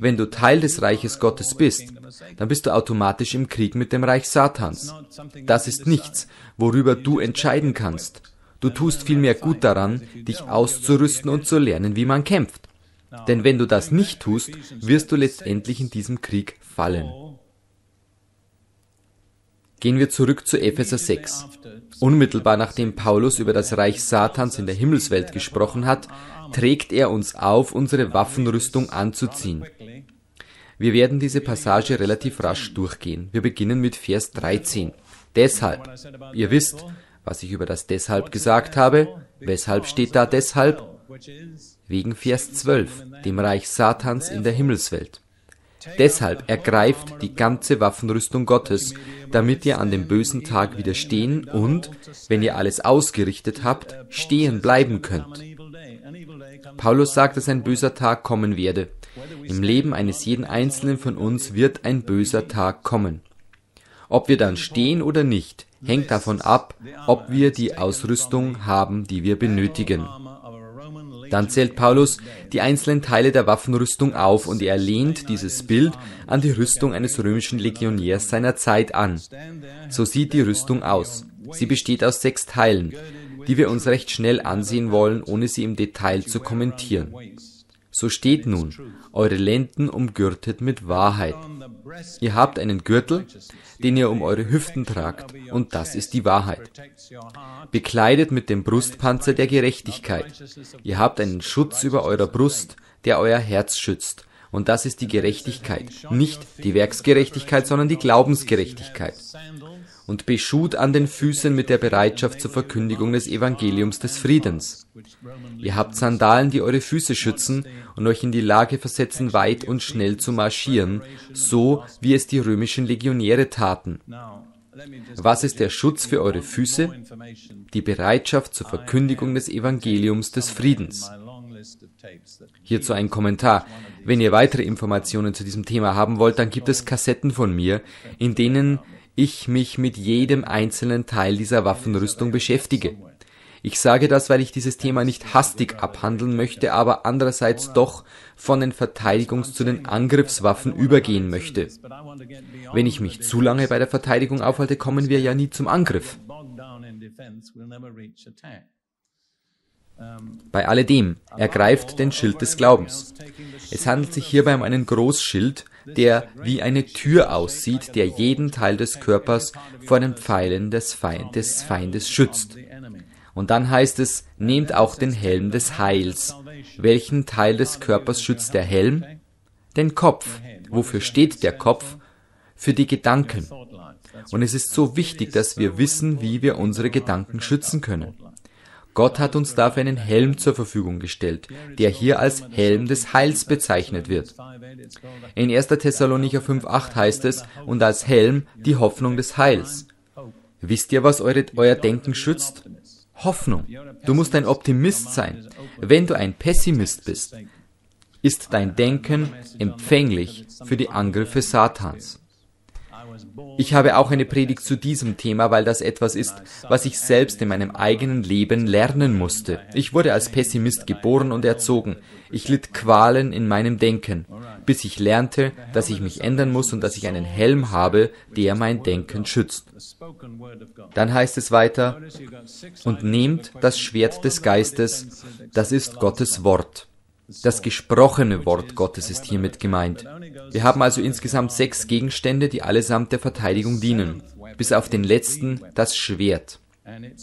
Wenn du Teil des Reiches Gottes bist, dann bist du automatisch im Krieg mit dem Reich Satans. Das ist nichts, worüber du entscheiden kannst. Du tust vielmehr gut daran, dich auszurüsten und zu lernen, wie man kämpft. Denn wenn du das nicht tust, wirst du letztendlich in diesem Krieg fallen. Gehen wir zurück zu Epheser 6. Unmittelbar nachdem Paulus über das Reich Satans in der Himmelswelt gesprochen hat, trägt er uns auf, unsere Waffenrüstung anzuziehen. Wir werden diese Passage relativ rasch durchgehen. Wir beginnen mit Vers 13. Deshalb, ihr wisst, was ich über das deshalb gesagt habe. Weshalb steht da deshalb? Wegen Vers 12, dem Reich Satans in der Himmelswelt. Deshalb ergreift die ganze Waffenrüstung Gottes, damit ihr an dem bösen Tag widerstehen und, wenn ihr alles ausgerichtet habt, stehen bleiben könnt. Paulus sagt, dass ein böser Tag kommen werde. Im Leben eines jeden Einzelnen von uns wird ein böser Tag kommen. Ob wir dann stehen oder nicht, hängt davon ab, ob wir die Ausrüstung haben, die wir benötigen. Dann zählt Paulus die einzelnen Teile der Waffenrüstung auf und er lehnt dieses Bild an die Rüstung eines römischen Legionärs seiner Zeit an. So sieht die Rüstung aus. Sie besteht aus sechs Teilen, die wir uns recht schnell ansehen wollen, ohne sie im Detail zu kommentieren. So steht nun, eure Lenden umgürtet mit Wahrheit. Ihr habt einen Gürtel, den ihr um eure Hüften tragt, und das ist die Wahrheit. Bekleidet mit dem Brustpanzer der Gerechtigkeit. Ihr habt einen Schutz über eurer Brust, der euer Herz schützt, und das ist die Gerechtigkeit. Nicht die Werksgerechtigkeit, sondern die Glaubensgerechtigkeit und beschut an den Füßen mit der Bereitschaft zur Verkündigung des Evangeliums des Friedens. Ihr habt Sandalen, die eure Füße schützen und euch in die Lage versetzen, weit und schnell zu marschieren, so wie es die römischen Legionäre taten. Was ist der Schutz für eure Füße? Die Bereitschaft zur Verkündigung des Evangeliums des Friedens. Hierzu ein Kommentar. Wenn ihr weitere Informationen zu diesem Thema haben wollt, dann gibt es Kassetten von mir, in denen ich mich mit jedem einzelnen Teil dieser Waffenrüstung beschäftige. Ich sage das, weil ich dieses Thema nicht hastig abhandeln möchte, aber andererseits doch von den Verteidigungs- zu den Angriffswaffen übergehen möchte. Wenn ich mich zu lange bei der Verteidigung aufhalte, kommen wir ja nie zum Angriff. Bei alledem ergreift den Schild des Glaubens. Es handelt sich hierbei um einen Großschild, der wie eine Tür aussieht, der jeden Teil des Körpers vor den Pfeilen des, Feind, des Feindes schützt. Und dann heißt es, nehmt auch den Helm des Heils. Welchen Teil des Körpers schützt der Helm? Den Kopf. Wofür steht der Kopf? Für die Gedanken. Und es ist so wichtig, dass wir wissen, wie wir unsere Gedanken schützen können. Gott hat uns dafür einen Helm zur Verfügung gestellt, der hier als Helm des Heils bezeichnet wird. In 1. Thessalonicher 5.8 heißt es, und als Helm die Hoffnung des Heils. Wisst ihr, was eure, euer Denken schützt? Hoffnung. Du musst ein Optimist sein. Wenn du ein Pessimist bist, ist dein Denken empfänglich für die Angriffe Satans. Ich habe auch eine Predigt zu diesem Thema, weil das etwas ist, was ich selbst in meinem eigenen Leben lernen musste. Ich wurde als Pessimist geboren und erzogen. Ich litt Qualen in meinem Denken, bis ich lernte, dass ich mich ändern muss und dass ich einen Helm habe, der mein Denken schützt. Dann heißt es weiter, und nehmt das Schwert des Geistes, das ist Gottes Wort. Das gesprochene Wort Gottes ist hiermit gemeint. Wir haben also insgesamt sechs Gegenstände, die allesamt der Verteidigung dienen, bis auf den letzten, das Schwert.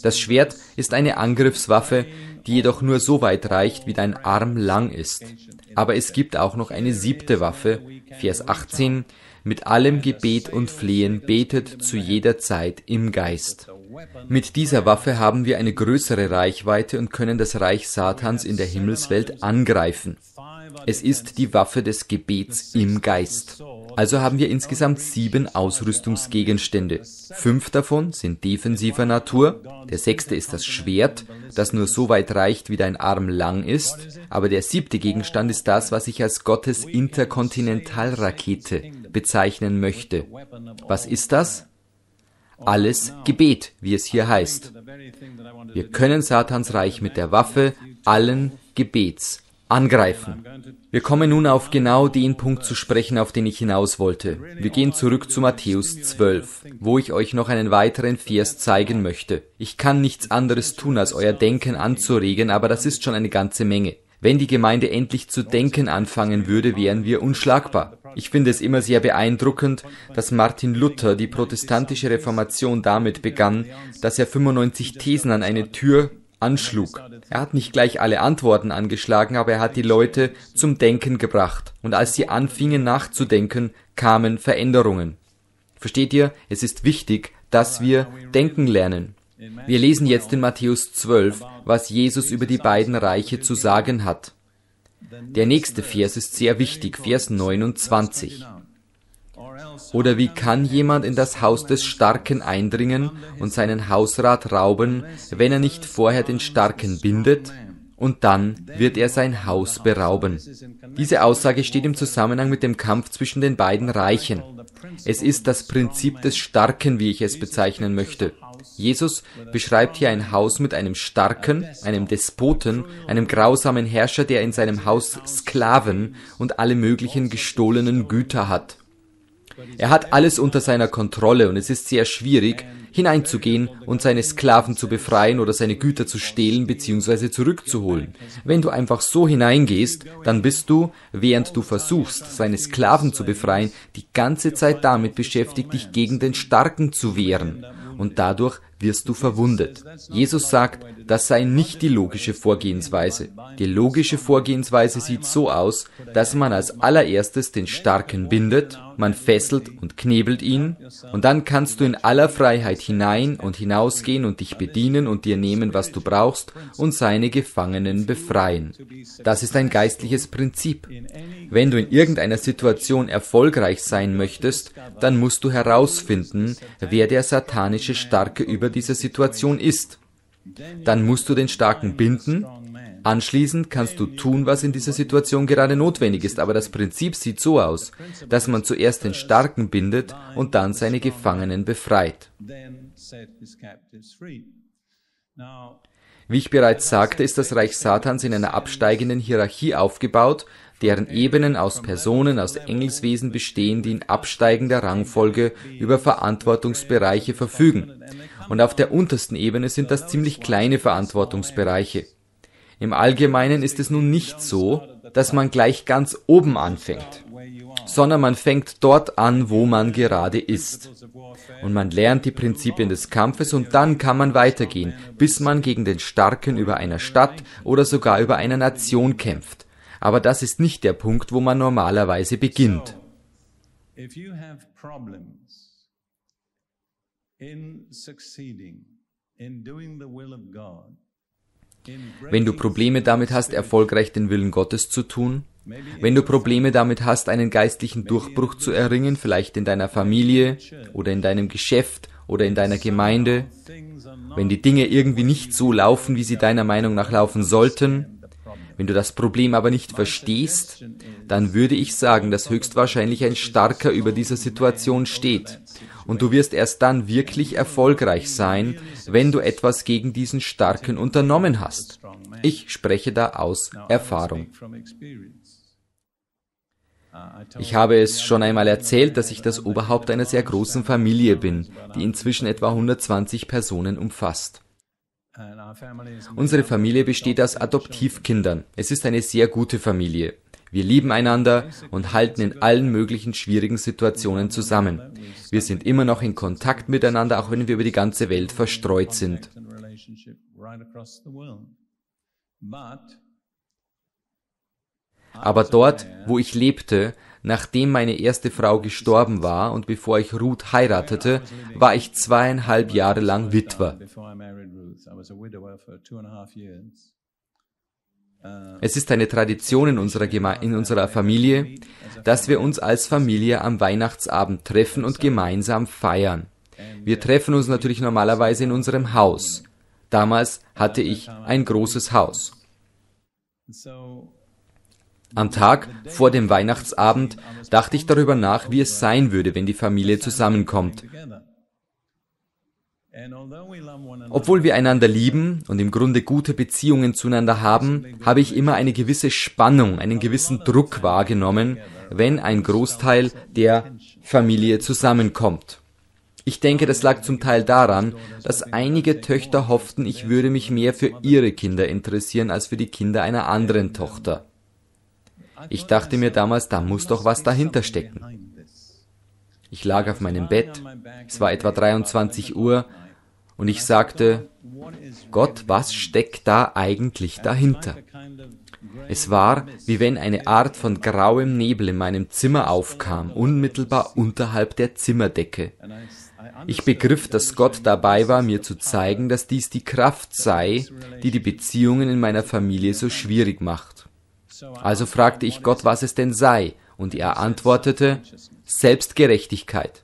Das Schwert ist eine Angriffswaffe, die jedoch nur so weit reicht, wie dein Arm lang ist. Aber es gibt auch noch eine siebte Waffe, Vers 18, mit allem Gebet und Flehen betet zu jeder Zeit im Geist. Mit dieser Waffe haben wir eine größere Reichweite und können das Reich Satans in der Himmelswelt angreifen. Es ist die Waffe des Gebets im Geist. Also haben wir insgesamt sieben Ausrüstungsgegenstände. Fünf davon sind defensiver Natur. Der sechste ist das Schwert, das nur so weit reicht, wie dein Arm lang ist. Aber der siebte Gegenstand ist das, was ich als Gottes Interkontinentalrakete bezeichnen möchte. Was ist das? Alles Gebet, wie es hier heißt. Wir können Satans Reich mit der Waffe allen Gebets angreifen. Wir kommen nun auf genau den Punkt zu sprechen, auf den ich hinaus wollte. Wir gehen zurück zu Matthäus 12, wo ich euch noch einen weiteren Vers zeigen möchte. Ich kann nichts anderes tun, als euer Denken anzuregen, aber das ist schon eine ganze Menge. Wenn die Gemeinde endlich zu denken anfangen würde, wären wir unschlagbar. Ich finde es immer sehr beeindruckend, dass Martin Luther die protestantische Reformation damit begann, dass er 95 Thesen an eine Tür anschlug. Er hat nicht gleich alle Antworten angeschlagen, aber er hat die Leute zum Denken gebracht. Und als sie anfingen nachzudenken, kamen Veränderungen. Versteht ihr? Es ist wichtig, dass wir denken lernen. Wir lesen jetzt in Matthäus 12, was Jesus über die beiden Reiche zu sagen hat. Der nächste Vers ist sehr wichtig, Vers 29. Oder wie kann jemand in das Haus des Starken eindringen und seinen Hausrat rauben, wenn er nicht vorher den Starken bindet? und dann wird er sein Haus berauben. Diese Aussage steht im Zusammenhang mit dem Kampf zwischen den beiden Reichen. Es ist das Prinzip des Starken, wie ich es bezeichnen möchte. Jesus beschreibt hier ein Haus mit einem starken, einem Despoten, einem grausamen Herrscher, der in seinem Haus Sklaven und alle möglichen gestohlenen Güter hat. Er hat alles unter seiner Kontrolle und es ist sehr schwierig, hineinzugehen und seine Sklaven zu befreien oder seine Güter zu stehlen bzw. zurückzuholen. Wenn du einfach so hineingehst, dann bist du, während du versuchst, seine Sklaven zu befreien, die ganze Zeit damit beschäftigt, dich gegen den Starken zu wehren. Und dadurch wirst du verwundet. Jesus sagt, das sei nicht die logische Vorgehensweise. Die logische Vorgehensweise sieht so aus, dass man als allererstes den Starken bindet, man fesselt und knebelt ihn, und dann kannst du in aller Freiheit hinein und hinausgehen und dich bedienen und dir nehmen, was du brauchst, und seine Gefangenen befreien. Das ist ein geistliches Prinzip. Wenn du in irgendeiner Situation erfolgreich sein möchtest, dann musst du herausfinden, wer der satanische Starke über dieser Situation ist. Dann musst du den Starken binden, Anschließend kannst du tun, was in dieser Situation gerade notwendig ist, aber das Prinzip sieht so aus, dass man zuerst den Starken bindet und dann seine Gefangenen befreit. Wie ich bereits sagte, ist das Reich Satans in einer absteigenden Hierarchie aufgebaut, deren Ebenen aus Personen aus Engelswesen bestehen, die in absteigender Rangfolge über Verantwortungsbereiche verfügen. Und auf der untersten Ebene sind das ziemlich kleine Verantwortungsbereiche. Im Allgemeinen ist es nun nicht so, dass man gleich ganz oben anfängt, sondern man fängt dort an, wo man gerade ist. Und man lernt die Prinzipien des Kampfes und dann kann man weitergehen, bis man gegen den Starken über einer Stadt oder sogar über einer Nation kämpft. Aber das ist nicht der Punkt, wo man normalerweise beginnt. in succeeding in doing the will of God, wenn du Probleme damit hast, erfolgreich den Willen Gottes zu tun, wenn du Probleme damit hast, einen geistlichen Durchbruch zu erringen, vielleicht in deiner Familie oder in deinem Geschäft oder in deiner Gemeinde, wenn die Dinge irgendwie nicht so laufen, wie sie deiner Meinung nach laufen sollten, wenn du das Problem aber nicht verstehst, dann würde ich sagen, dass höchstwahrscheinlich ein Starker über dieser Situation steht und du wirst erst dann wirklich erfolgreich sein, wenn du etwas gegen diesen Starken unternommen hast. Ich spreche da aus Erfahrung. Ich habe es schon einmal erzählt, dass ich das Oberhaupt einer sehr großen Familie bin, die inzwischen etwa 120 Personen umfasst. Unsere Familie besteht aus Adoptivkindern. Es ist eine sehr gute Familie. Wir lieben einander und halten in allen möglichen schwierigen Situationen zusammen. Wir sind immer noch in Kontakt miteinander, auch wenn wir über die ganze Welt verstreut sind. Aber dort, wo ich lebte, nachdem meine erste Frau gestorben war und bevor ich Ruth heiratete, war ich zweieinhalb Jahre lang Witwer. Es ist eine Tradition in unserer, Geme in unserer Familie, dass wir uns als Familie am Weihnachtsabend treffen und gemeinsam feiern. Wir treffen uns natürlich normalerweise in unserem Haus. Damals hatte ich ein großes Haus. Am Tag vor dem Weihnachtsabend dachte ich darüber nach, wie es sein würde, wenn die Familie zusammenkommt. Obwohl wir einander lieben und im Grunde gute Beziehungen zueinander haben, habe ich immer eine gewisse Spannung, einen gewissen Druck wahrgenommen, wenn ein Großteil der Familie zusammenkommt. Ich denke, das lag zum Teil daran, dass einige Töchter hofften, ich würde mich mehr für ihre Kinder interessieren als für die Kinder einer anderen Tochter. Ich dachte mir damals, da muss doch was dahinter stecken. Ich lag auf meinem Bett, es war etwa 23 Uhr, und ich sagte, Gott, was steckt da eigentlich dahinter? Es war, wie wenn eine Art von grauem Nebel in meinem Zimmer aufkam, unmittelbar unterhalb der Zimmerdecke. Ich begriff, dass Gott dabei war, mir zu zeigen, dass dies die Kraft sei, die die Beziehungen in meiner Familie so schwierig macht. Also fragte ich Gott, was es denn sei, und er antwortete, Selbstgerechtigkeit.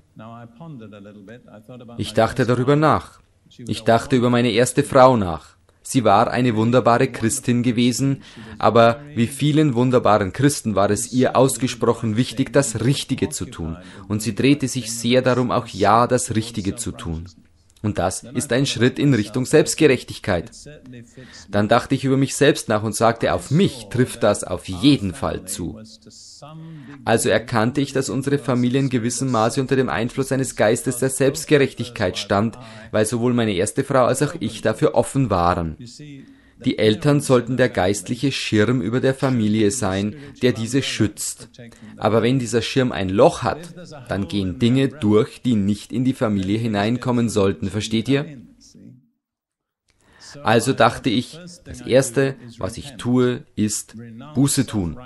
Ich dachte darüber nach. Ich dachte über meine erste Frau nach. Sie war eine wunderbare Christin gewesen, aber wie vielen wunderbaren Christen war es ihr ausgesprochen wichtig, das Richtige zu tun, und sie drehte sich sehr darum, auch ja das Richtige zu tun. Und das ist ein Schritt in Richtung Selbstgerechtigkeit. Dann dachte ich über mich selbst nach und sagte, auf mich trifft das auf jeden Fall zu. Also erkannte ich, dass unsere Familie in gewissem Maße unter dem Einfluss eines Geistes der Selbstgerechtigkeit stand, weil sowohl meine erste Frau als auch ich dafür offen waren. Die Eltern sollten der geistliche Schirm über der Familie sein, der diese schützt. Aber wenn dieser Schirm ein Loch hat, dann gehen Dinge durch, die nicht in die Familie hineinkommen sollten. Versteht ihr? Also dachte ich, das Erste, was ich tue, ist Buße tun.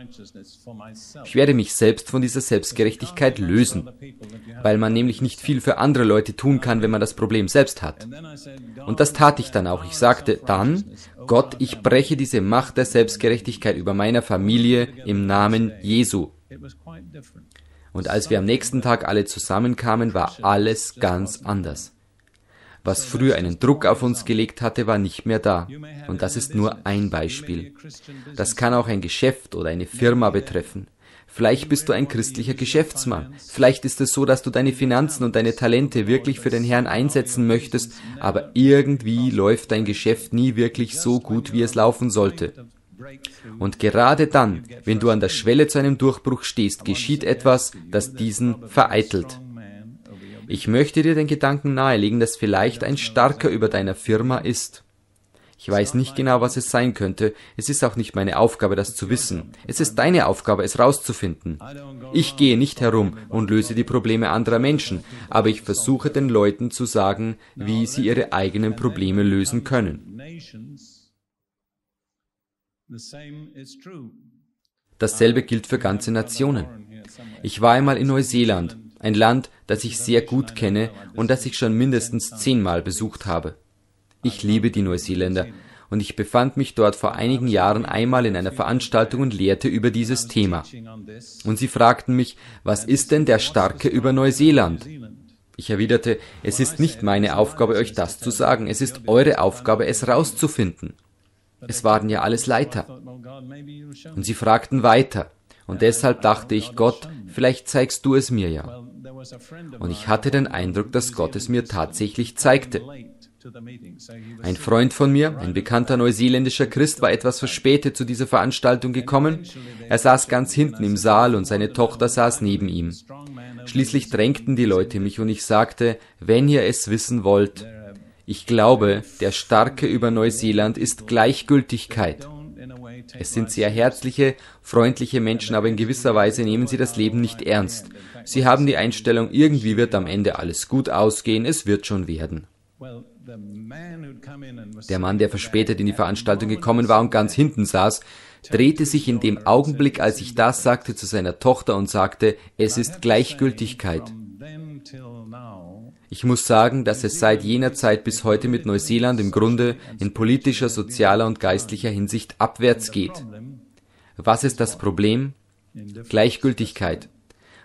Ich werde mich selbst von dieser Selbstgerechtigkeit lösen, weil man nämlich nicht viel für andere Leute tun kann, wenn man das Problem selbst hat. Und das tat ich dann auch. Ich sagte dann, Gott, ich breche diese Macht der Selbstgerechtigkeit über meiner Familie im Namen Jesu. Und als wir am nächsten Tag alle zusammenkamen, war alles ganz anders. Was früher einen Druck auf uns gelegt hatte, war nicht mehr da. Und das ist nur ein Beispiel. Das kann auch ein Geschäft oder eine Firma betreffen. Vielleicht bist du ein christlicher Geschäftsmann. Vielleicht ist es so, dass du deine Finanzen und deine Talente wirklich für den Herrn einsetzen möchtest, aber irgendwie läuft dein Geschäft nie wirklich so gut, wie es laufen sollte. Und gerade dann, wenn du an der Schwelle zu einem Durchbruch stehst, geschieht etwas, das diesen vereitelt. Ich möchte dir den Gedanken nahelegen, dass vielleicht ein Starker über deiner Firma ist. Ich weiß nicht genau, was es sein könnte. Es ist auch nicht meine Aufgabe, das zu wissen. Es ist deine Aufgabe, es rauszufinden. Ich gehe nicht herum und löse die Probleme anderer Menschen, aber ich versuche den Leuten zu sagen, wie sie ihre eigenen Probleme lösen können. Dasselbe gilt für ganze Nationen. Ich war einmal in Neuseeland ein Land, das ich sehr gut kenne und das ich schon mindestens zehnmal besucht habe. Ich liebe die Neuseeländer und ich befand mich dort vor einigen Jahren einmal in einer Veranstaltung und lehrte über dieses Thema. Und sie fragten mich, was ist denn der Starke über Neuseeland? Ich erwiderte, es ist nicht meine Aufgabe, euch das zu sagen, es ist eure Aufgabe, es rauszufinden. Es waren ja alles Leiter. Und sie fragten weiter, und deshalb dachte ich, Gott, vielleicht zeigst du es mir ja. Und ich hatte den Eindruck, dass Gott es mir tatsächlich zeigte. Ein Freund von mir, ein bekannter neuseeländischer Christ, war etwas verspätet zu dieser Veranstaltung gekommen. Er saß ganz hinten im Saal und seine Tochter saß neben ihm. Schließlich drängten die Leute mich und ich sagte, wenn ihr es wissen wollt, ich glaube, der Starke über Neuseeland ist Gleichgültigkeit. Es sind sehr herzliche, freundliche Menschen, aber in gewisser Weise nehmen sie das Leben nicht ernst. Sie haben die Einstellung, irgendwie wird am Ende alles gut ausgehen, es wird schon werden. Der Mann, der verspätet in die Veranstaltung gekommen war und ganz hinten saß, drehte sich in dem Augenblick, als ich das sagte, zu seiner Tochter und sagte, es ist Gleichgültigkeit. Ich muss sagen, dass es seit jener Zeit bis heute mit Neuseeland im Grunde in politischer, sozialer und geistlicher Hinsicht abwärts geht. Was ist das Problem? Gleichgültigkeit.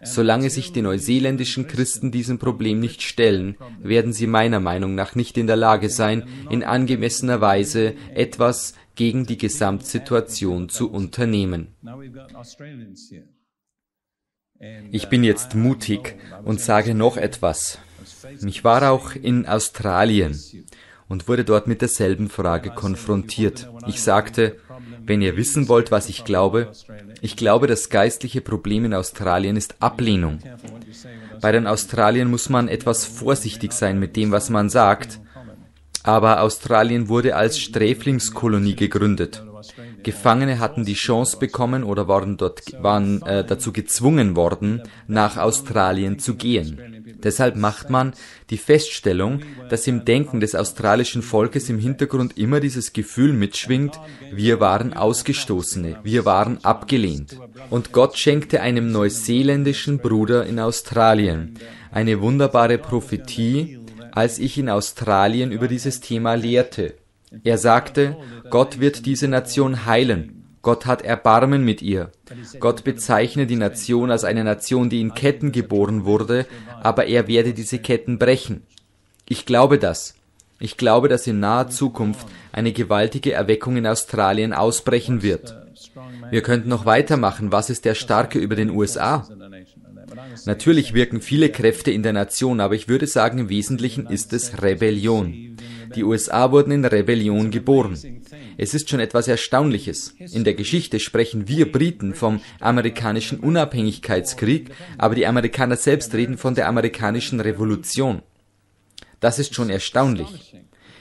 Solange sich die neuseeländischen Christen diesem Problem nicht stellen, werden sie meiner Meinung nach nicht in der Lage sein, in angemessener Weise etwas gegen die Gesamtsituation zu unternehmen. Ich bin jetzt mutig und sage noch etwas. Ich war auch in Australien und wurde dort mit derselben Frage konfrontiert. Ich sagte, wenn ihr wissen wollt, was ich glaube, ich glaube, das geistliche Problem in Australien ist Ablehnung. Bei den Australien muss man etwas vorsichtig sein mit dem, was man sagt, aber Australien wurde als Sträflingskolonie gegründet. Gefangene hatten die Chance bekommen oder waren dort waren äh, dazu gezwungen worden, nach Australien zu gehen. Deshalb macht man die Feststellung, dass im Denken des australischen Volkes im Hintergrund immer dieses Gefühl mitschwingt, wir waren Ausgestoßene, wir waren abgelehnt. Und Gott schenkte einem neuseeländischen Bruder in Australien eine wunderbare Prophetie, als ich in Australien über dieses Thema lehrte. Er sagte, Gott wird diese Nation heilen. Gott hat Erbarmen mit ihr. Gott bezeichne die Nation als eine Nation, die in Ketten geboren wurde, aber er werde diese Ketten brechen. Ich glaube das. Ich glaube, dass in naher Zukunft eine gewaltige Erweckung in Australien ausbrechen wird. Wir könnten noch weitermachen. Was ist der Starke über den USA? Natürlich wirken viele Kräfte in der Nation, aber ich würde sagen, im Wesentlichen ist es Rebellion. Die USA wurden in Rebellion geboren. Es ist schon etwas Erstaunliches. In der Geschichte sprechen wir Briten vom amerikanischen Unabhängigkeitskrieg, aber die Amerikaner selbst reden von der amerikanischen Revolution. Das ist schon erstaunlich.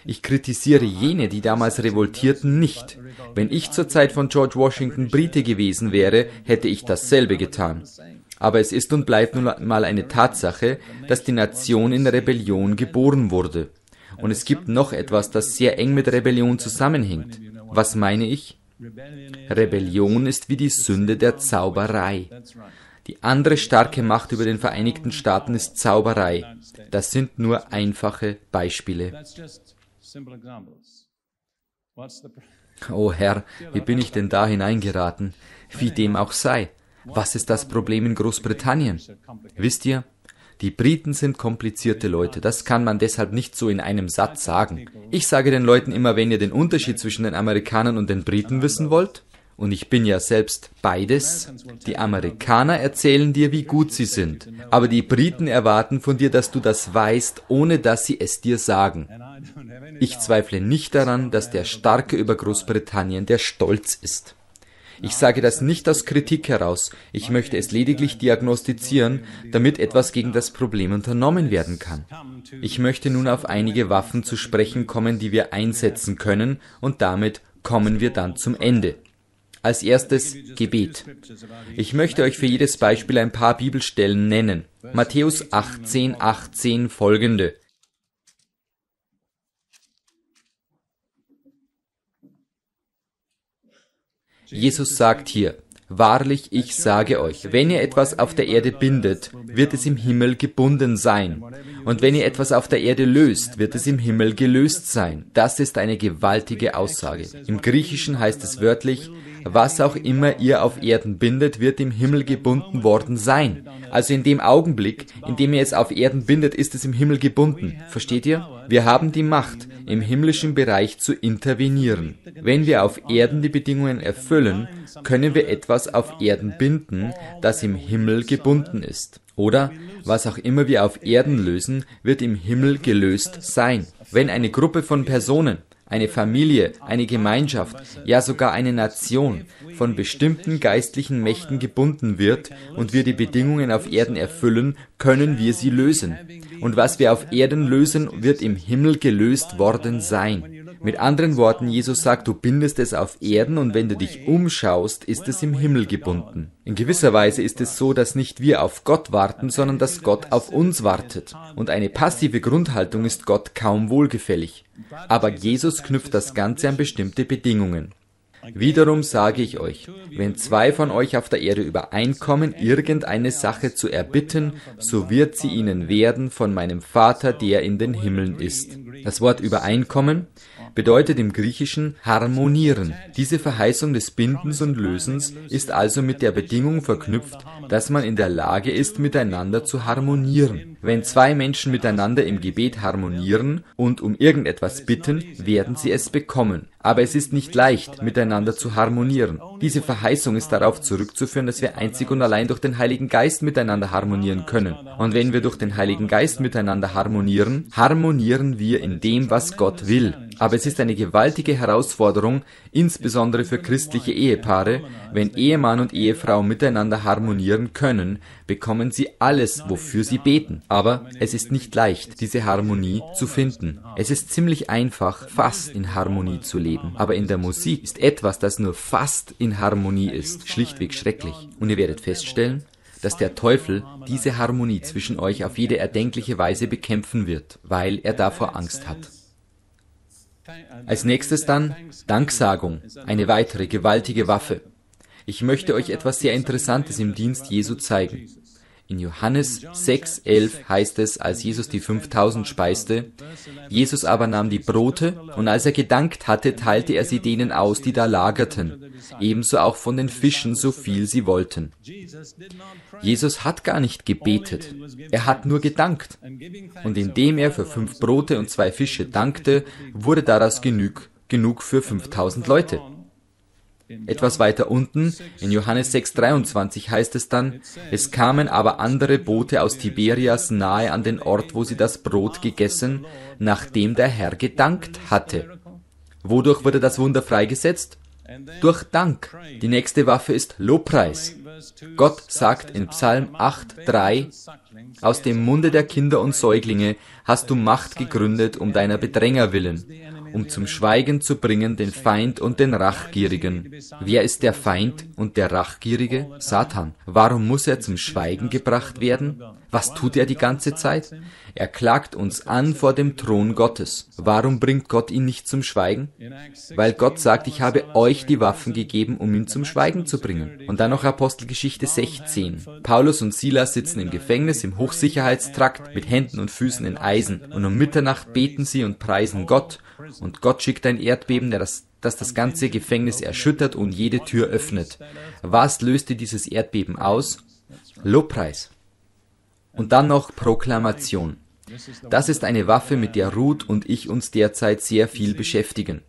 Ich kritisiere jene, die damals revoltierten, nicht. Wenn ich zur Zeit von George Washington Brite gewesen wäre, hätte ich dasselbe getan. Aber es ist und bleibt nun mal eine Tatsache, dass die Nation in Rebellion geboren wurde. Und es gibt noch etwas, das sehr eng mit Rebellion zusammenhängt. Was meine ich? Rebellion ist wie die Sünde der Zauberei. Die andere starke Macht über den Vereinigten Staaten ist Zauberei. Das sind nur einfache Beispiele. Oh Herr, wie bin ich denn da hineingeraten? Wie dem auch sei. Was ist das Problem in Großbritannien? Wisst ihr, die Briten sind komplizierte Leute, das kann man deshalb nicht so in einem Satz sagen. Ich sage den Leuten immer, wenn ihr den Unterschied zwischen den Amerikanern und den Briten wissen wollt, und ich bin ja selbst beides. Die Amerikaner erzählen dir, wie gut sie sind, aber die Briten erwarten von dir, dass du das weißt, ohne dass sie es dir sagen. Ich zweifle nicht daran, dass der Starke über Großbritannien der Stolz ist. Ich sage das nicht aus Kritik heraus, ich möchte es lediglich diagnostizieren, damit etwas gegen das Problem unternommen werden kann. Ich möchte nun auf einige Waffen zu sprechen kommen, die wir einsetzen können, und damit kommen wir dann zum Ende. Als erstes Gebet. Ich möchte euch für jedes Beispiel ein paar Bibelstellen nennen. Matthäus 18, 18 folgende. Jesus sagt hier, Wahrlich, ich sage euch, wenn ihr etwas auf der Erde bindet, wird es im Himmel gebunden sein. Und wenn ihr etwas auf der Erde löst, wird es im Himmel gelöst sein. Das ist eine gewaltige Aussage. Im Griechischen heißt es wörtlich, was auch immer ihr auf Erden bindet, wird im Himmel gebunden worden sein. Also in dem Augenblick, in dem ihr es auf Erden bindet, ist es im Himmel gebunden. Versteht ihr? Wir haben die Macht, im himmlischen Bereich zu intervenieren. Wenn wir auf Erden die Bedingungen erfüllen, können wir etwas auf Erden binden, das im Himmel gebunden ist. Oder was auch immer wir auf Erden lösen, wird im Himmel gelöst sein. Wenn eine Gruppe von Personen eine Familie, eine Gemeinschaft, ja sogar eine Nation von bestimmten geistlichen Mächten gebunden wird und wir die Bedingungen auf Erden erfüllen, können wir sie lösen. Und was wir auf Erden lösen, wird im Himmel gelöst worden sein. Mit anderen Worten, Jesus sagt, du bindest es auf Erden und wenn du dich umschaust, ist es im Himmel gebunden. In gewisser Weise ist es so, dass nicht wir auf Gott warten, sondern dass Gott auf uns wartet. Und eine passive Grundhaltung ist Gott kaum wohlgefällig. Aber Jesus knüpft das Ganze an bestimmte Bedingungen. Wiederum sage ich euch, wenn zwei von euch auf der Erde übereinkommen, irgendeine Sache zu erbitten, so wird sie ihnen werden von meinem Vater, der in den Himmeln ist. Das Wort übereinkommen bedeutet im Griechischen harmonieren. Diese Verheißung des Bindens und Lösens ist also mit der Bedingung verknüpft, dass man in der Lage ist, miteinander zu harmonieren. Wenn zwei Menschen miteinander im Gebet harmonieren und um irgendetwas bitten, werden sie es bekommen. Aber es ist nicht leicht, miteinander zu harmonieren. Diese Verheißung ist darauf zurückzuführen, dass wir einzig und allein durch den Heiligen Geist miteinander harmonieren können. Und wenn wir durch den Heiligen Geist miteinander harmonieren, harmonieren wir in dem, was Gott will. Aber es ist eine gewaltige Herausforderung, insbesondere für christliche Ehepaare, wenn Ehemann und Ehefrau miteinander harmonieren können, bekommen sie alles, wofür sie beten. Aber es ist nicht leicht, diese Harmonie zu finden. Es ist ziemlich einfach, fast in Harmonie zu leben. Aber in der Musik ist etwas, das nur fast in Harmonie ist, schlichtweg schrecklich. Und ihr werdet feststellen, dass der Teufel diese Harmonie zwischen euch auf jede erdenkliche Weise bekämpfen wird, weil er davor Angst hat. Als nächstes dann Danksagung, eine weitere gewaltige Waffe. Ich möchte euch etwas sehr Interessantes im Dienst Jesu zeigen. In Johannes 6,11 heißt es, als Jesus die 5000 speiste, Jesus aber nahm die Brote und als er gedankt hatte, teilte er sie denen aus, die da lagerten, ebenso auch von den Fischen, so viel sie wollten. Jesus hat gar nicht gebetet, er hat nur gedankt. Und indem er für fünf Brote und zwei Fische dankte, wurde daraus genug, genug für 5000 Leute. Etwas weiter unten, in Johannes 6,23 heißt es dann, es kamen aber andere Boote aus Tiberias nahe an den Ort, wo sie das Brot gegessen, nachdem der Herr gedankt hatte. Wodurch wurde das Wunder freigesetzt? Durch Dank. Die nächste Waffe ist Lobpreis. Gott sagt in Psalm 8,3, aus dem Munde der Kinder und Säuglinge hast du Macht gegründet um deiner Bedränger willen um zum Schweigen zu bringen den Feind und den Rachgierigen. Wer ist der Feind und der Rachgierige? Satan. Warum muss er zum Schweigen gebracht werden? Was tut er die ganze Zeit? Er klagt uns an vor dem Thron Gottes. Warum bringt Gott ihn nicht zum Schweigen? Weil Gott sagt, ich habe euch die Waffen gegeben, um ihn zum Schweigen zu bringen. Und dann noch Apostelgeschichte 16. Paulus und Silas sitzen im Gefängnis im Hochsicherheitstrakt mit Händen und Füßen in Eisen und um Mitternacht beten sie und preisen Gott und Gott schickt ein Erdbeben, das, das das ganze Gefängnis erschüttert und jede Tür öffnet. Was löste dieses Erdbeben aus? Lobpreis. Und dann noch Proklamation. Das ist eine Waffe, mit der Ruth und ich uns derzeit sehr viel beschäftigen.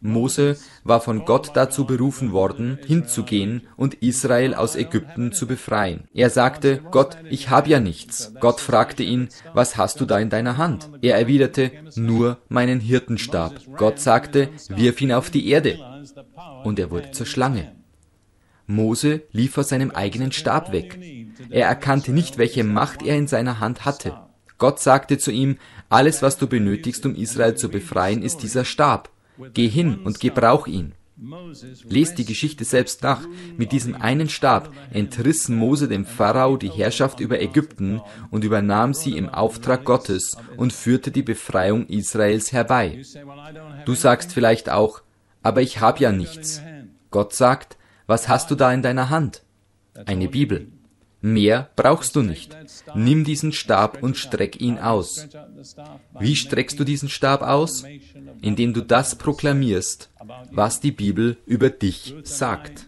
Mose war von Gott dazu berufen worden, hinzugehen und Israel aus Ägypten zu befreien. Er sagte, Gott, ich habe ja nichts. Gott fragte ihn, was hast du da in deiner Hand? Er erwiderte, nur meinen Hirtenstab. Gott sagte, wirf ihn auf die Erde. Und er wurde zur Schlange. Mose lief vor seinem eigenen Stab weg. Er erkannte nicht, welche Macht er in seiner Hand hatte. Gott sagte zu ihm, alles, was du benötigst, um Israel zu befreien, ist dieser Stab. Geh hin und gebrauch ihn. Lest die Geschichte selbst nach. Mit diesem einen Stab entriss Mose dem Pharao die Herrschaft über Ägypten und übernahm sie im Auftrag Gottes und führte die Befreiung Israels herbei. Du sagst vielleicht auch, aber ich habe ja nichts. Gott sagt, was hast du da in deiner Hand? Eine Bibel. Mehr brauchst du nicht. Nimm diesen Stab und streck ihn aus. Wie streckst du diesen Stab aus? Indem du das proklamierst, was die Bibel über dich sagt.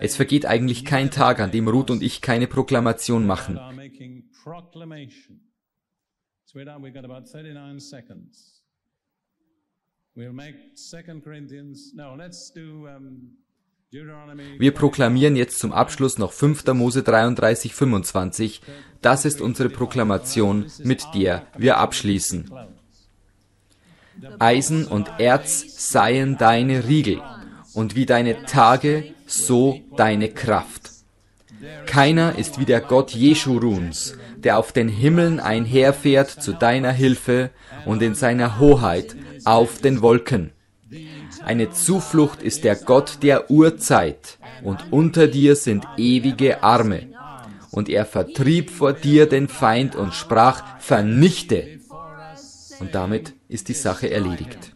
Es vergeht eigentlich kein Tag, an dem Ruth und ich keine Proklamation machen. We'll make 2 Corinthians. No, let's do um, wir proklamieren jetzt zum Abschluss noch 5. Mose 33, 25. Das ist unsere Proklamation, mit der wir abschließen. Eisen und Erz seien deine Riegel, und wie deine Tage, so deine Kraft. Keiner ist wie der Gott Jeschuruns, der auf den Himmeln einherfährt zu deiner Hilfe und in seiner Hoheit auf den Wolken. Eine Zuflucht ist der Gott der Urzeit, und unter dir sind ewige Arme. Und er vertrieb vor dir den Feind und sprach, vernichte. Und damit ist die Sache erledigt.